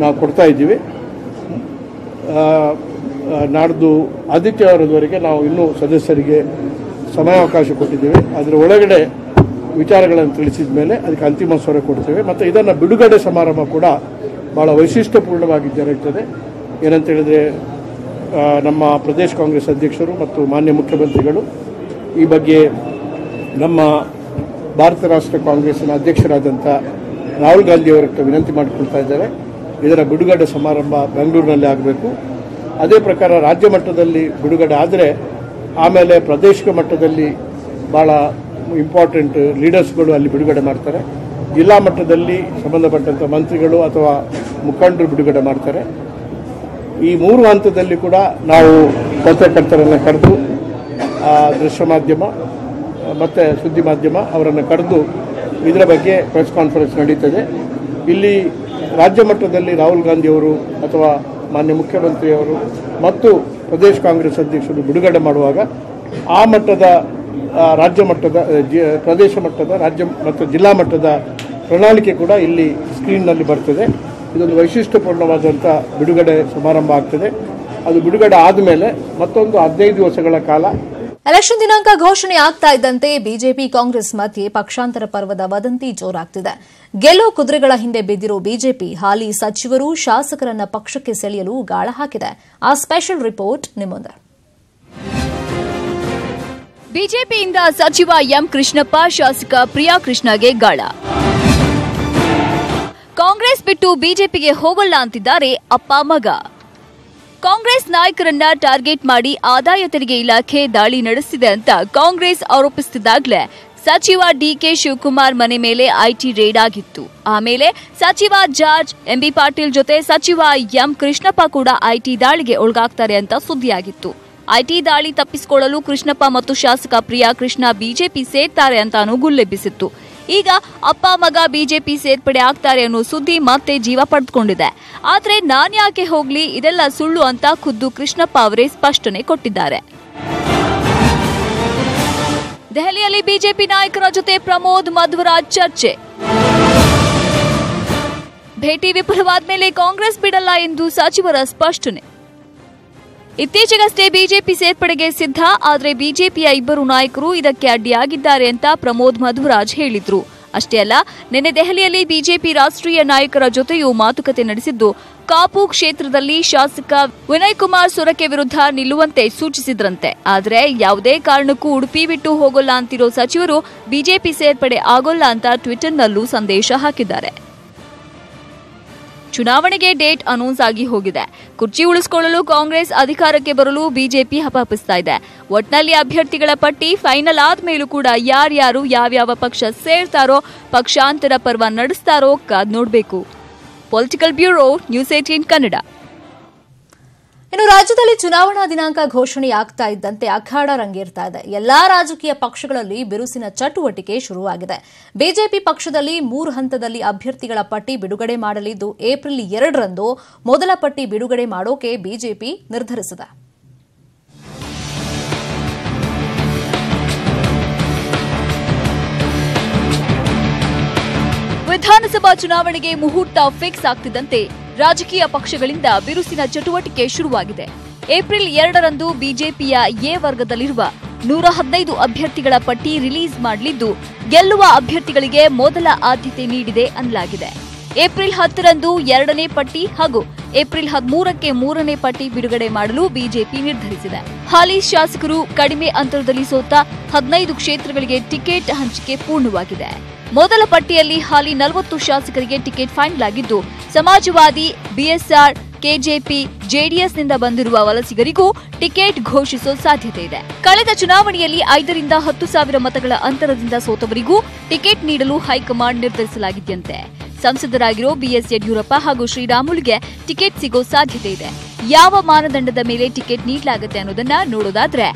ನಾವು ಕೊಡ್ತಾ ಇದ್ದೀವಿ. ನಾಡ್ದು ಆದಿತ್ಯವಾರದವರೆಗೆ ನಾವು ಇನ್ನೂ ಸದಸ್ಯರಿಗೆ ಸಮಯಾವಕಾಶ ಕೊಟ್ಟಿದ್ದೇವೆ. ಅದರ ಒಳಗಡೆ ವಿಚಾರಗಳನ್ನು ತಿಳಿಸಿದ ಮೇಲೆ ಅದಕ್ಕೆ ಅಂತಿಮ ಸ್ವರ ಕೊಡ್ತೇವೆ. ಮತ್ತು ಇದನ್ನು ಬಿಡುಗಡೆ ಸಮಾರಂಭ ಕೂಡ ಭಾಳ ವೈಶಿಷ್ಟ್ಯಪೂರ್ಣವಾಗಿ ಜರುಗುತ್ತದೆ ಏನಂತ ಹೇಳಿದ್ರೆ ನಮ್ಮ ಪ್ರದೇಶ ಕಾಂಗ್ರೆಸ್ ಅಧ್ಯಕ್ಷರು ಮತ್ತು ಮಾನ್ಯ ಮುಖ್ಯಮಂತ್ರಿಗಳು, ಈ ಬಗ್ಗೆ ನಮ್ಮ ಭಾರತ ರಾಷ್ಟ್ರ ಕಾಂಗ್ರೆಸ್ನ ಅಧ್ಯಕ್ಷರಾದಂಥ ರಾಹುಲ್ ಗಾಂಧಿ ಅವರ ವಿನಂತಿ ಮಾಡಿಕೊಳ್ತಾ ಇದ್ದಾರೆ. ಇದರ ಬಿಡುಗಡೆ ಸಮಾರಂಭ ಬೆಂಗಳೂರಿನಲ್ಲಿ ಆಗಬೇಕು. ಅದೇ ಪ್ರಕಾರ ರಾಜ್ಯ ಮಟ್ಟದಲ್ಲಿ ಬಿಡುಗಡೆ ಆದರೆ, ಆಮೇಲೆ ಪ್ರಾದೇಶಿಕ ಮಟ್ಟದಲ್ಲಿ ಭಾಳ ಇಂಪಾರ್ಟೆಂಟ್ ಲೀಡರ್ಸ್ಗಳು ಅಲ್ಲಿ ಬಿಡುಗಡೆ ಮಾಡ್ತಾರೆ. ಜಿಲ್ಲಾ ಮಟ್ಟದಲ್ಲಿ ಸಂಬಂಧಪಟ್ಟಂಥ ಮಂತ್ರಿಗಳು ಅಥವಾ ಮುಖಂಡರು ಬಿಡುಗಡೆ ಮಾಡ್ತಾರೆ. ಈ ಮೂರು ಹಂತದಲ್ಲಿ ಕೂಡ ನಾವು ಪತ್ರಕರ್ತರನ್ನು ಕರೆದು ದೃಶ್ಯ ಮಾಧ್ಯಮ, ಮತ್ತು ಸುದ್ದಿ ಮಾಧ್ಯಮ ಅವರನ್ನು ಕರೆದು ಇದರ ಬಗ್ಗೆ ಪ್ರೆಸ್ ಕಾನ್ಫರೆನ್ಸ್ ನಡೀತದೆ. ಇಲ್ಲಿ ರಾಜ್ಯ ಮಟ್ಟದಲ್ಲಿ ರಾಹುಲ್ ಗಾಂಧಿಯವರು ಅಥವಾ ಮಾನ್ಯ ಮುಖ್ಯಮಂತ್ರಿಯವರು ಮತ್ತು ಪ್ರದೇಶ ಕಾಂಗ್ರೆಸ್ ಅಧ್ಯಕ್ಷರು ಬಿಡುಗಡೆ ಮಾಡುವಾಗ ಆ ಮಟ್ಟದ ರಾಜ್ಯ ಮಟ್ಟದ ಪ್ರದೇಶ ಮಟ್ಟದ, ರಾಜ್ಯ ಮತ್ತು ಜಿಲ್ಲಾ ಮಟ್ಟದ ಪ್ರಣಾಳಿಕೆ ಕೂಡ ಇಲ್ಲಿ ಸ್ಕ್ರೀನ್ನಲ್ಲಿ ಬರ್ತದೆ. ಇದೊಂದು ವೈಶಿಷ್ಟ್ಯಪೂರ್ಣವಾದಂಥ ಬಿಡುಗಡೆ ಸಮಾರಂಭ ಆಗ್ತದೆ. ಅದು ಬಿಡುಗಡೆ ಆದಮೇಲೆ ಮತ್ತೊಂದು ಹದಿನೈದು ದಿವಸಗಳ ಕಾಲ ಎಲೆಕ್ಷನ್ ದಿನಾಂಕ ಘೋಷಣೆ ಆಗ್ತಾ ಇದ್ದಂತೆ ಬಿಜೆಪಿ ಕಾಂಗ್ರೆಸ್ ಮಧ್ಯೆ ಪಕ್ಷಾಂತರ ಪರ್ವದ ವದಂತಿ ಜೋರಾಗ್ತಿದೆ. ಗೆಲ್ಲೋ ಕುದುರೆಗಳ ಹಿಂದೆ ಬಿದ್ದಿರೋ ಬಿಜೆಪಿ ಹಾಲಿ ಸಚಿವರು ಶಾಸಕರನ್ನ ಪಕ್ಷಕ್ಕೆ ಸೆಳೆಯಲು ಗಾಳ ಹಾಕಿದೆ. ಆ ಸ್ಪೆಷಲ್ ರಿಪೋರ್ಟ್ ನಿಮ್ಮೊಂದ. ಬಿಜೆಪಿಯಿಂದ ಸಚಿವ ಎಂ ಕೃಷ್ಣಪ್ಪ ಶಾಸಕ ಪ್ರಿಯಾ ಕೃಷ್ಣಗೆ ಗಾಳ. ಕಾಂಗ್ರೆಸ್ ಬಿಟ್ಟು ಬಿಜೆಪಿಗೆ ಹೋಗಲ್ಲ ಅಂತಿದ್ದಾರೆ ಅಪ್ಪ ಮಗ. ಕಾಂಗ್ರೆಸ್ ನಾಯಕರನ್ನ ಟಾರ್ಗೆಟ್ ಮಾಡಿ ಆದಾಯ ತೆರಿಗೆ ಇಲಾಖೆ ದಾಳಿ ನಡೆಸಿದೆ ಅಂತ ಕಾಂಗ್ರೆಸ್ ಆರೋಪಿಸುತ್ತಿದ್ದಾಗಲೇ ಸಚಿವ ಡಿಕೆ ಶಿವಕುಮಾರ್ ಮನೆ ಮೇಲೆ ಐಟಿ ರೇಡ್ ಆಗಿತ್ತು. ಆಮೇಲೆ ಸಚಿವ ಜಾರ್ಜ್, ಎಂಬಿ ಪಾಟೀಲ್ ಜೊತೆ ಸಚಿವ ಎಂ ಕೃಷ್ಣಪ್ಪ ಕೂಡ ಐಟಿ ದಾಳಿಗೆ ಒಳಗಾಗ್ತಾರೆ ಅಂತ ಸುದ್ದಿಯಾಗಿತ್ತು. ಐಟಿ ದಾಳಿ ತಪ್ಪಿಸಿಕೊಳ್ಳಲು ಕೃಷ್ಣಪ್ಪ ಮತ್ತು ಶಾಸಕ ಪ್ರಿಯಾ ಕೃಷ್ಣ ಬಿಜೆಪಿ ಸೇರ್ತಾರೆ ಅಂತಾನು ಗುಲ್ಲೆಬ್ಬಿಸಿತ್ತು ಈಗ ಅಪ್ಪ, ಮಗ ಬಿಜೆಪಿ ಸೇರ್ಪಡೆ ಆಗ್ತಾರೆ ಅನ್ನೋ ಸುದ್ದಿ ಮತ್ತೆ ಜೀವ ಪಡೆದುಕೊಂಡಿದೆ. ಆದ್ರೆ ನಾನ್ಯಾಕೆ ಹೋಗ್ಲಿ? ಇದೆಲ್ಲ ಸುಳ್ಳು ಅಂತ ಖುದ್ದು ಕೃಷ್ಣಪ್ಪ ಅವರೇ ಸ್ಪಷ್ಟನೆ ಕೊಟ್ಟಿದ್ದಾರೆ. ದೆಹಲಿಯಲ್ಲಿ ಬಿಜೆಪಿ ನಾಯಕರ ಜೊತೆ ಪ್ರಮೋದ್ ಮಧ್ವರಾಜ್ ಚರ್ಚೆ. ಭೇಟಿ ವಿಫಲವಾದ ಮೇಲೆ ಕಾಂಗ್ರೆಸ್ ಬಿಡಲ್ಲ ಎಂದು ಸಚಿವರ ಸ್ಪಷ್ಟನೆ. ಇತ್ತೀಚೆಗಷ್ಟೇ ಬಿಜೆಪಿ ಸೇರ್ಪಡೆಗೆ ಸಿದ್ಧ, ಆದರೆ ಬಿಜೆಪಿಯ ಇಬ್ಬರು ನಾಯಕರು ಇದಕ್ಕೆ ಅಡ್ಡಿಯಾಗಿದ್ದಾರೆ ಅಂತ ಪ್ರಮೋದ್ ಮಧುರಾಜ್ ಹೇಳಿದ್ರು. ಅಷ್ಟೇ ಅಲ್ಲ, ನಿನ್ನೆ ದೆಹಲಿಯಲ್ಲಿ ಬಿಜೆಪಿ ರಾಷ್ಟ್ರೀಯ ನಾಯಕರ ಜೊತೆಯೂ ಮಾತುಕತೆ ನಡೆಸಿದ್ದು, ಕಾಪು ಕ್ಷೇತ್ರದಲ್ಲಿ ಶಾಸಕ ವಿನಯ್ ಕುಮಾರ್ ಸೊರಕೆ ವಿರುದ್ಧ ನಿಲ್ಲುವಂತೆ ಸೂಚಿಸಿದ್ರಂತೆ. ಆದರೆ ಯಾವುದೇ ಕಾರಣಕ್ಕೂ ಉಡುಪಿ ಬಿಟ್ಟು ಹೋಗೋಲ್ಲ ಅಂತಿರೋ ಸಚಿವರು ಬಿಜೆಪಿ ಸೇರ್ಪಡೆ ಆಗೋಲ್ಲ ಅಂತ ಟ್ವಿಟರ್ನಲ್ಲೂ ಸಂದೇಶ ಹಾಕಿದ್ದಾರೆ. ಚುನಾವಣೆಗೆ ಡೇಟ್ ಅನೌನ್ಸ್ ಆಗಿ ಹೋಗಿದೆ. ಕುರ್ಚಿ ಉಳಿಸಿಕೊಳ್ಳಲು ಕಾಂಗ್ರೆಸ್ ಅಧಿಕಾರಕ್ಕೆ ಬರಲು ಬಿಜೆಪಿ ಹಪಾಪಿಸ್ತಾ ಇದೆ. ಒಟ್ನಲ್ಲಿ ಅಭ್ಯರ್ಥಿಗಳ ಪಟ್ಟಿ ಫೈನಲ್ ಆದ್ಮೇಲೂ ಕೂಡ ಯಾರ್ಯಾರು ಯಾವ್ಯಾವ ಪಕ್ಷ ಸೇರ್ತಾರೋ, ಪಕ್ಷಾಂತರ ಪರ್ವ ನಡೆಸ್ತಾರೋ ಕಾದ್ ನೋಡಬೇಕು. Political bureau news eighteen Kannada ಇನ್ನು ರಾಜ್ಯದಲ್ಲಿ ಚುನಾವಣಾ ದಿನಾಂಕ ಘೋಷಣೆಯಾಗ್ತಾ ಇದ್ದಂತೆ ಅಖಾಡ ರಂಗೇರ್ತಾ ಇದೆ. ಎಲ್ಲಾ ರಾಜಕೀಯ ಪಕ್ಷಗಳಲ್ಲಿ ಬಿರುಸಿನ ಚಟುವಟಿಕೆ ಶುರುವಾಗಿದೆ. ಬಿಜೆಪಿ ಪಕ್ಷದಲ್ಲಿ ಮೂರು ಹಂತದಲ್ಲಿ ಅಭ್ಯರ್ಥಿಗಳ ಪಟ್ಟಿ ಬಿಡುಗಡೆ ಮಾಡಲಿದ್ದು, ಏಪ್ರಿಲ್ ಎರಡರಂದು ಮೊದಲ ಪಟ್ಟಿ ಬಿಡುಗಡೆ ಮಾಡೋಕೆ ಬಿಜೆಪಿ ನಿರ್ಧರಿಸಿದೆ. ವಿಧಾನಸಭಾ ಚುನಾವಣೆಗೆ ಮುಹೂರ್ತ ಫಿಕ್ಸ್ ಆಗ್ತಿದ್ದಂತೆ ರಾಜಕೀಯ ಪಕ್ಷಗಳಿಂದ ಬಿರುಸಿನ ಚಟುವಟಿಕೆ ಶುರುವಾಗಿದೆ. ಏಪ್ರಿಲ್ ಎರಡರಂದು ಬಿಜೆಪಿಯ ಎ ವರ್ಗದಲ್ಲಿರುವ ನೂರ ಹದಿನೈದು ಅಭ್ಯರ್ಥಿಗಳ ಪಟ್ಟಿ ರಿಲೀಸ್ ಮಾಡಲಿದ್ದು, ಗೆಲ್ಲುವ ಅಭ್ಯರ್ಥಿಗಳಿಗೆ ಮೊದಲ ಆದ್ಯತೆ ನೀಡಿದೆ ಅನ್ನಲಾಗಿದೆ. ಏಪ್ರಿಲ್ ಹತ್ತರಂದು ಎರಡನೇ ಪಟ್ಟಿ ಹಾಗೂ ಏಪ್ರಿಲ್ ಹದಿಮೂರಕ್ಕೆ ಮೂರನೇ ಪಟ್ಟಿ ಬಿಡುಗಡೆ ಮಾಡಲು ಬಿಜೆಪಿ ನಿರ್ಧರಿಸಿದೆ. ಹಾಲಿ ಶಾಸಕರು ಕಡಿಮೆ ಅಂತರದಲ್ಲಿ ಸೋತ ಹದಿನೈದು ಕ್ಷೇತ್ರಗಳಿಗೆ ಟಿಕೆಟ್ ಹಂಚಿಕೆ ಪೂರ್ಣವಾಗಿದೆ. ಮೊದಲ ಪಟ್ಟಿಯಲ್ಲಿ ಹಾಲಿ ನಲವತ್ತು ಶಾಸಕರಿಗೆ ಟಿಕೆಟ್ ಫೈನಲ್ ಆಗಿದ್ದು, ಸಮಾಜವಾದಿ, ಬಿಎಸ್ಆರ್, ಕೆಜೆಪಿ, ಜೆಡಿಎಸ್ನಿಂದ ಬಂದಿರುವ ವಲಸಿಗರಿಗೂ ಟಿಕೆಟ್ ಘೋಷಿಸೋ ಸಾಧ್ಯತೆ ಇದೆ. ಕಳೆದ ಚುನಾವಣೆಯಲ್ಲಿ ಐದರಿಂದ ಹತ್ತು ಸಾವಿರ ಮತಗಳ ಅಂತರದಿಂದ ಸೋತವರಿಗೂ ಟಿಕೆಟ್ ನೀಡಲು ಹೈಕಮಾಂಡ್ ನಿರ್ಧರಿಸಲಾಗಿದೆಯಂತೆ. ಸಂಸದರಾಗಿರೋ ಬಿಎಸ್ ಯಡಿಯೂರಪ್ಪ ಹಾಗೂ ಶ್ರೀರಾಮುಲುಗೆ ಟಿಕೆಟ್ ಸಿಗೋ ಸಾಧ್ಯತೆ ಇದೆ. ಯಾವ ಮಾನದಂಡದ ಮೇಲೆ ಟಿಕೆಟ್ ನೀಡಲಾಗುತ್ತೆ ಅನ್ನೋದನ್ನ ನೋಡೋದಾದ್ರೆ,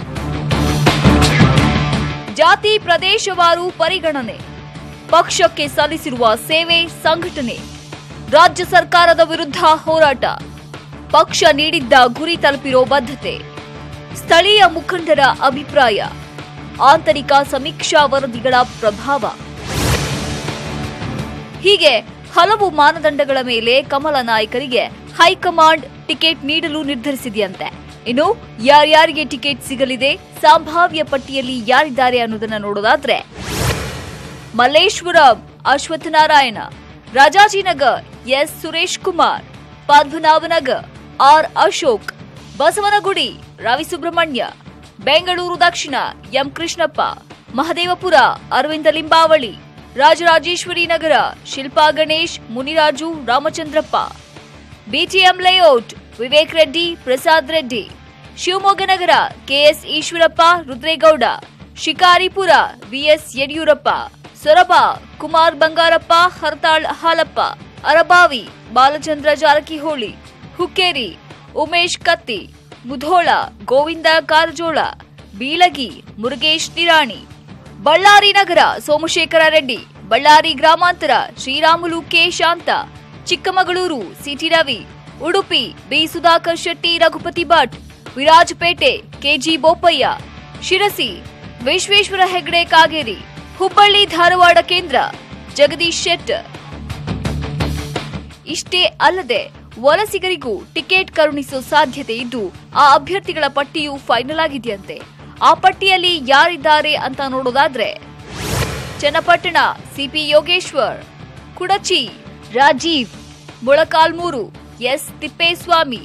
ಜಾತಿ ಪ್ರದೇಶವಾರು ಪರಿಗಣನೆ, ಪಕ್ಷಕ್ಕೆ ಸಲ್ಲಿಸಿರುವ ಸೇವೆ ಸಂಘಟನೆ, ರಾಜ್ಯ ಸರ್ಕಾರದ ವಿರುದ್ಧ ಹೋರಾಟ, ಪಕ್ಷ ನೀಡಿದ್ದ ಗುರಿ ತಲುಪಿರೋ ಬದ್ಧತೆ, ಸ್ಥಳೀಯ ಮುಖಂಡರ ಅಭಿಪ್ರಾಯ, ಆಂತರಿಕ ಸಮೀಕ್ಷಾ ವರದಿಗಳ ಪ್ರಭಾವ. ಹೀಗೆ ಹಲವು ಮಾನದಂಡಗಳ ಮೇಲೆ ಕಮಲ ನಾಯಕರಿಗೆ ಹೈಕಮಾಂಡ್ ಟಿಕೆಟ್ ನೀಡಲು ನಿರ್ಧರಿಸಿದೆಯಂತೆ. ಇನ್ನು ಯಾರ್ಯಾರಿಗೆ ಟಿಕೆಟ್ ಸಿಗಲಿದೆ, ಸಂಭಾವ್ಯ ಪಟ್ಟಿಯಲ್ಲಿ ಯಾರಿದ್ದಾರೆ ಅನ್ನೋದನ್ನ ನೋಡೋದಾದ್ರೆ, ಮಲ್ಲೇಶ್ವರಂ, ಅಶ್ವತ್ಥನಾರಾಯಣ, ರಾಜಾಜಿನಗರ್, ಎಸ್ ಸುರೇಶ್ ಕುಮಾರ್ ಪದ್ಮನಾಭನಗರ್, ಆರ್ ಅಶೋಕ್, ಬಸವನಗುಡಿ ರವಿ ಸುಬ್ರಹ್ಮಣ್ಯ ಬೆಂಗಳೂರು ದಕ್ಷಿಣ, M Krishnappa, Mahadevapura, Arvind Limbavali Rajarajeshwari Nagar, Shilpa Ganesh, Muniraju, Ramachandrappa. BTM layout, Vivek Reddy, Prasad Reddy. Shivamogga ನಗರ, K S Eshwarappa, Rudregowda. Shikaripura, V S Yediyurappa. Soraba, Kumar Bangarappa, Haratal Halappa. Arabhavi, Balachandra Jarkiholi. Hukkeri, Umesh Katti. Mudhol, Govind Karjol. Bilagi, Murugesh Nirani. Ballari ನಗರ ಸೋಮಶೇಖರ ರೆಡ್ಡಿ, ಬಳ್ಳಾರಿ ಗ್ರಾಮಾಂತರ Sriramulu K Shanta, Chikkamagaluru C T Ravi, Udupi B Sudhakar Shetty, Raghupati Bhat, Virajpet K G Bopaiah, Sirsi Vishweshwar Hegde Kageri, Hubballi Dharwad ಕೇಂದ್ರ Jagadish set. ಇಷ್ಟೇ ಅಲ್ಲದೆ ವಲಸಿಗರಿಗೂ ticket ಕರುಣಿಸೋ ಸಾಧ್ಯತೆ ಇದ್ದು ಆ ಅಭ್ಯರ್ಥಿಗಳ ಪಟ್ಟಿಯೂ final ಆಗಿದೆಯಂತೆ. ಆ ಪಟ್ಟಿಯಲ್ಲಿ ಯಾರಿದ್ದಾರೆ ಅಂತ ನೋಡೋದಾದ್ರೆ Channapatna, C P Yogeshwar, Kudachi, Rajeev, Molakalmuru, S Thippeswamy,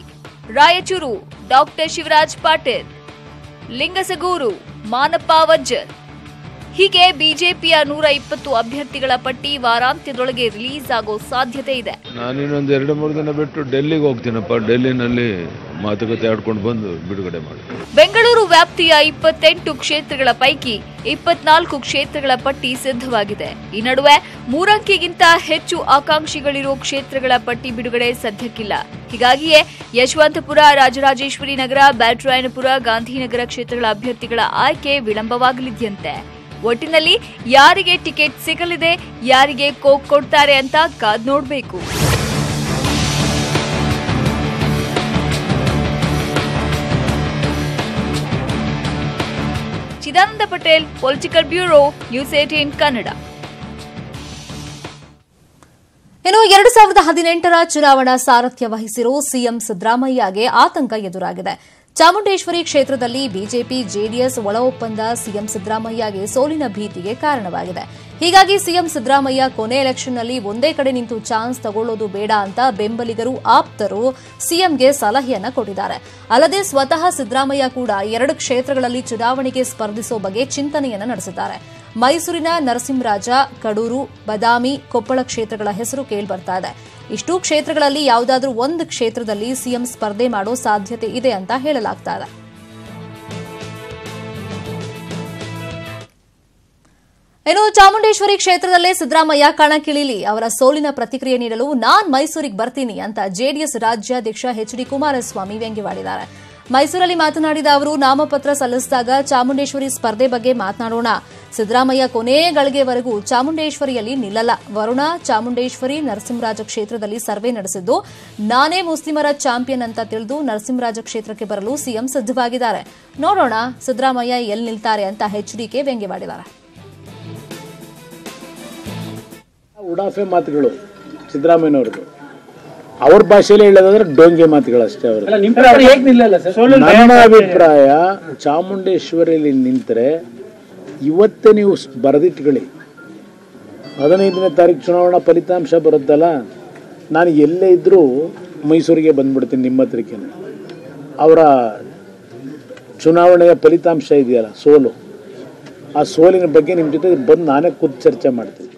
Raichur, doctor Shivaraj Patil, Lingasugur, Manappa Vajjar ಹೀಗೆ ಬಿಜೆಪಿಯ ನೂರ ಇಪ್ಪತ್ತು ಅಭ್ಯರ್ಥಿಗಳ ಪಟ್ಟಿ ವಾರಾಂತ್ಯದೊಳಗೆ ರಿಲೀಸ್ ಆಗೋ ಸಾಧ್ಯತೆ ಇದೆ. ನಾನು ಇನ್ನೊಂದು ಎರಡು ಮೂರು ದಿನ ಬಿಟ್ಟು ಡೆಲ್ಲಿಗೆ ಹೋಗ್ತೀನಪ್ಪ. ಡೆಲ್ಲಿನಲ್ಲಿ ಮಾತುಕತೆ ಆಡ್ಕೊಂಡು ಬಂದು ಬಿಡುಗಡೆ ಮಾಡಿ. ಬೆಂಗಳೂರು ವ್ಯಾಪ್ತಿಯ ಇಪ್ಪತ್ತೆಂಟು ಕ್ಷೇತ್ರಗಳ ಪೈಕಿ ಇಪ್ಪತ್ನಾಲ್ಕು ಕ್ಷೇತ್ರಗಳ ಪಟ್ಟಿ ಸಿದ್ಧವಾಗಿದೆ. ಈ ನಡುವೆ ಮೂರಂಕಿಗಿಂತ ಹೆಚ್ಚು ಆಕಾಂಕ್ಷಿಗಳಿರೋ ಕ್ಷೇತ್ರಗಳ ಪಟ್ಟಿ ಬಿಡುಗಡೆ ಸದ್ಯಕ್ಕಿಲ್ಲ ಹೀಗಾಗಿಯೇ ಯಶವಂತಪುರ ರಾಜರಾಜೇಶ್ವರಿ ನಗರ ಬ್ಯಾಟ್ರಾಯನಪುರ ಗಾಂಧಿನಗರ ಕ್ಷೇತ್ರಗಳ ಅಭ್ಯರ್ಥಿಗಳ ಆಯ್ಕೆ ವಿಳಂಬವಾಗಲಿದೆಯಂತೆ. ಒಟ್ಟಿನಲ್ಲಿ ಯಾರಿಗೆ ಟಿಕೆಟ್ ಸಿಗಲಿದೆ, ಯಾರಿಗೆ ಕೋಕ್ ಕೊಡ್ತಾರೆ ಅಂತ ಕಾದ್ ನೋಡಬೇಕು. Chidananda Patel political bureau news eighteen Kannada ಇನ್ನು ಎರಡು ಸಾವಿರದ ಹದಿನೆಂಟರ ಚುನಾವಣಾ ಸಾರಥ್ಯ ವಹಿಸಿರೋ ಸಿಎಂ ಸಿದ್ದರಾಮಯ್ಯಗೆ ಆತಂಕ ಎದುರಾಗಿದೆ. ಚಾಮುಂಡೇಶ್ವರಿ ಕ್ಷೇತ್ರದಲ್ಲಿ ಬಿಜೆಪಿ, ಜೆಡಿಎಸ್ ಒಳ ಒಪ್ಪಂದ ಸಿಎಂ ಸಿದ್ದರಾಮಯ್ಯಗೆ ಸೋಲಿನ ಭೀತಿಗೆ ಕಾರಣವಾಗಿದೆ. ಹೀಗಾಗಿ ಸಿಎಂ ಸಿದ್ದರಾಮಯ್ಯ ಕೊನೆ ಎಲೆಕ್ಷನ್ನಲ್ಲಿ ಒಂದೇ ಕಡೆ ನಿಂತು ಚಾನ್ಸ್ ತಗೊಳ್ಳೋದು ಬೇಡ ಅಂತ ಬೆಂಬಲಿಗರು, ಆಪ್ತರು ಸಿಎಂಗೆ ಸಲಹೆಯನ್ನ ಕೊಟ್ಟಿದ್ದಾರೆ. ಅಲ್ಲದೆ ಸ್ವತಃ ಸಿದ್ದರಾಮಯ್ಯ ಕೂಡ ಎರಡು ಕ್ಷೇತ್ರಗಳಲ್ಲಿ ಚುನಾವಣೆಗೆ ಸ್ಪರ್ಧಿಸೋ ಬಗ್ಗೆ ಚಿಂತನೆಯನ್ನ ನಡೆಸಿದ್ದಾರೆ. ಮೈಸೂರಿನ ನರಸಿಂಹರಾಜ, ಕಡೂರು, ಬದಾಮಿ, ಕೊಪ್ಪಳ ಕ್ಷೇತ್ರಗಳ ಹೆಸರು ಕೇಳಿಬರ್ತಾ ಇದೆ. ಇಷ್ಟೂ ಕ್ಷೇತ್ರಗಳಲ್ಲಿ ಯಾವುದಾದ್ರೂ ಒಂದು ಕ್ಷೇತ್ರದಲ್ಲಿ ಸಿಎಂ ಸ್ಪರ್ಧೆ ಮಾಡೋ ಸಾಧ್ಯತೆ ಇದೆ ಅಂತ ಹೇಳಲಾಗ್ತಾ ಇದೆ ಇನ್ನು ಚಾಮುಂಡೇಶ್ವರಿ ಕ್ಷೇತ್ರದಲ್ಲೇ ಸಿದ್ದರಾಮಯ್ಯ ಕಣಕ್ಕಿಳಿಲಿ. ಅವರ ಸೋಲಿನ ಪ್ರತಿಕ್ರಿಯೆ ನೀಡಲು ನಾನ್ ಮೈಸೂರಿಗೆ ಬರ್ತೀನಿ ಅಂತ ಜೆಡಿಎಸ್ ರಾಜ್ಯಾಧ್ಯಕ್ಷ ಎಚ್ ಡಿ ಕುಮಾರಸ್ವಾಮಿ ವ್ಯಂಗ್ಯವಾಡಿದ್ದಾರೆ. ಮೈಸೂರಲ್ಲಿ ಮಾತನಾಡಿದ ಅವರು, ನಾಮಪತ್ರ ಸಲ್ಲಿಸಿದಾಗ ಚಾಮುಂಡೇಶ್ವರಿ ಸ್ಪರ್ಧೆ ಬಗ್ಗೆ ಮಾತನಾಡೋಣ. ಸಿದ್ದರಾಮಯ್ಯ ಕೊನೆ ಗಳಿಗೆವರೆಗೂ ಚಾಮುಂಡೇಶ್ವರಿಯಲ್ಲಿ ನಿಲ್ಲಲ್ಲ. ವರುಣ ಚಾಮುಂಡೇಶ್ವರಿ ನರಸಿಂಹರಾಜ ಕ್ಷೇತ್ರದಲ್ಲಿ ಸರ್ವೆ ನಡೆಸಿದ್ದು, ನಾನೇ ಮುಸ್ಲಿಮರ ಚಾಂಪಿಯನ್ ಅಂತ ತಿಳಿದು ನರಸಿಂಹರಾಜ ಕ್ಷೇತ್ರಕ್ಕೆ ಬರಲು ಸಿಎಂ ಸಿದ್ದವಾಗಿದ್ದಾರೆ ನೋಡೋಣ ಸಿದ್ದರಾಮಯ್ಯ ಎಲ್ಲಿ ನಿಲ್ತಾರೆ ಅಂತ ಎಚ್ಡಿಕೆ ವ್ಯಂಗ್ಯವಾಡಿದ್ದಾರೆ. ಉಡಾಫೆ ಮಾತುಗಳು ಸಿದ್ದರಾಮಯ್ಯನವ್ರದ್ದು. ಅವ್ರ ಭಾಷೆಯಲ್ಲಿ ಹೇಳೋದಾದ್ರೆ ಡೋಂಗೆ ಮಾತುಗಳಷ್ಟೇ ಅವರು ನನ್ನ ಅಭಿಪ್ರಾಯ ಚಾಮುಂಡೇಶ್ವರಿಯಲ್ಲಿ ನಿಂತರೆ ಇವತ್ತೇ ನೀವು ಬರೆದಿಟ್ಕೊಳ್ಳಿ. ಹದಿನೈದನೇ ತಾರೀಕು ಚುನಾವಣಾ ಫಲಿತಾಂಶ ಬರುತ್ತಲ್ಲ ನಾನು ಎಲ್ಲೇ ಇದ್ದರೂ ಮೈಸೂರಿಗೆ ಬಂದ್ಬಿಡ್ತೀನಿ ನಿಮ್ಮ ಹತ್ರಕ್ಕೆ ಅವರ ಚುನಾವಣೆಯ ಫಲಿತಾಂಶ ಇದೆಯಲ್ಲ ಸೋಲು. ಆ ಸೋಲಿನ ಬಗ್ಗೆ ನಿಮ್ಮ ಜೊತೆ ಬಂದು ನಾನೇ ಕೂತು ಚರ್ಚೆ ಮಾಡ್ತೀನಿ.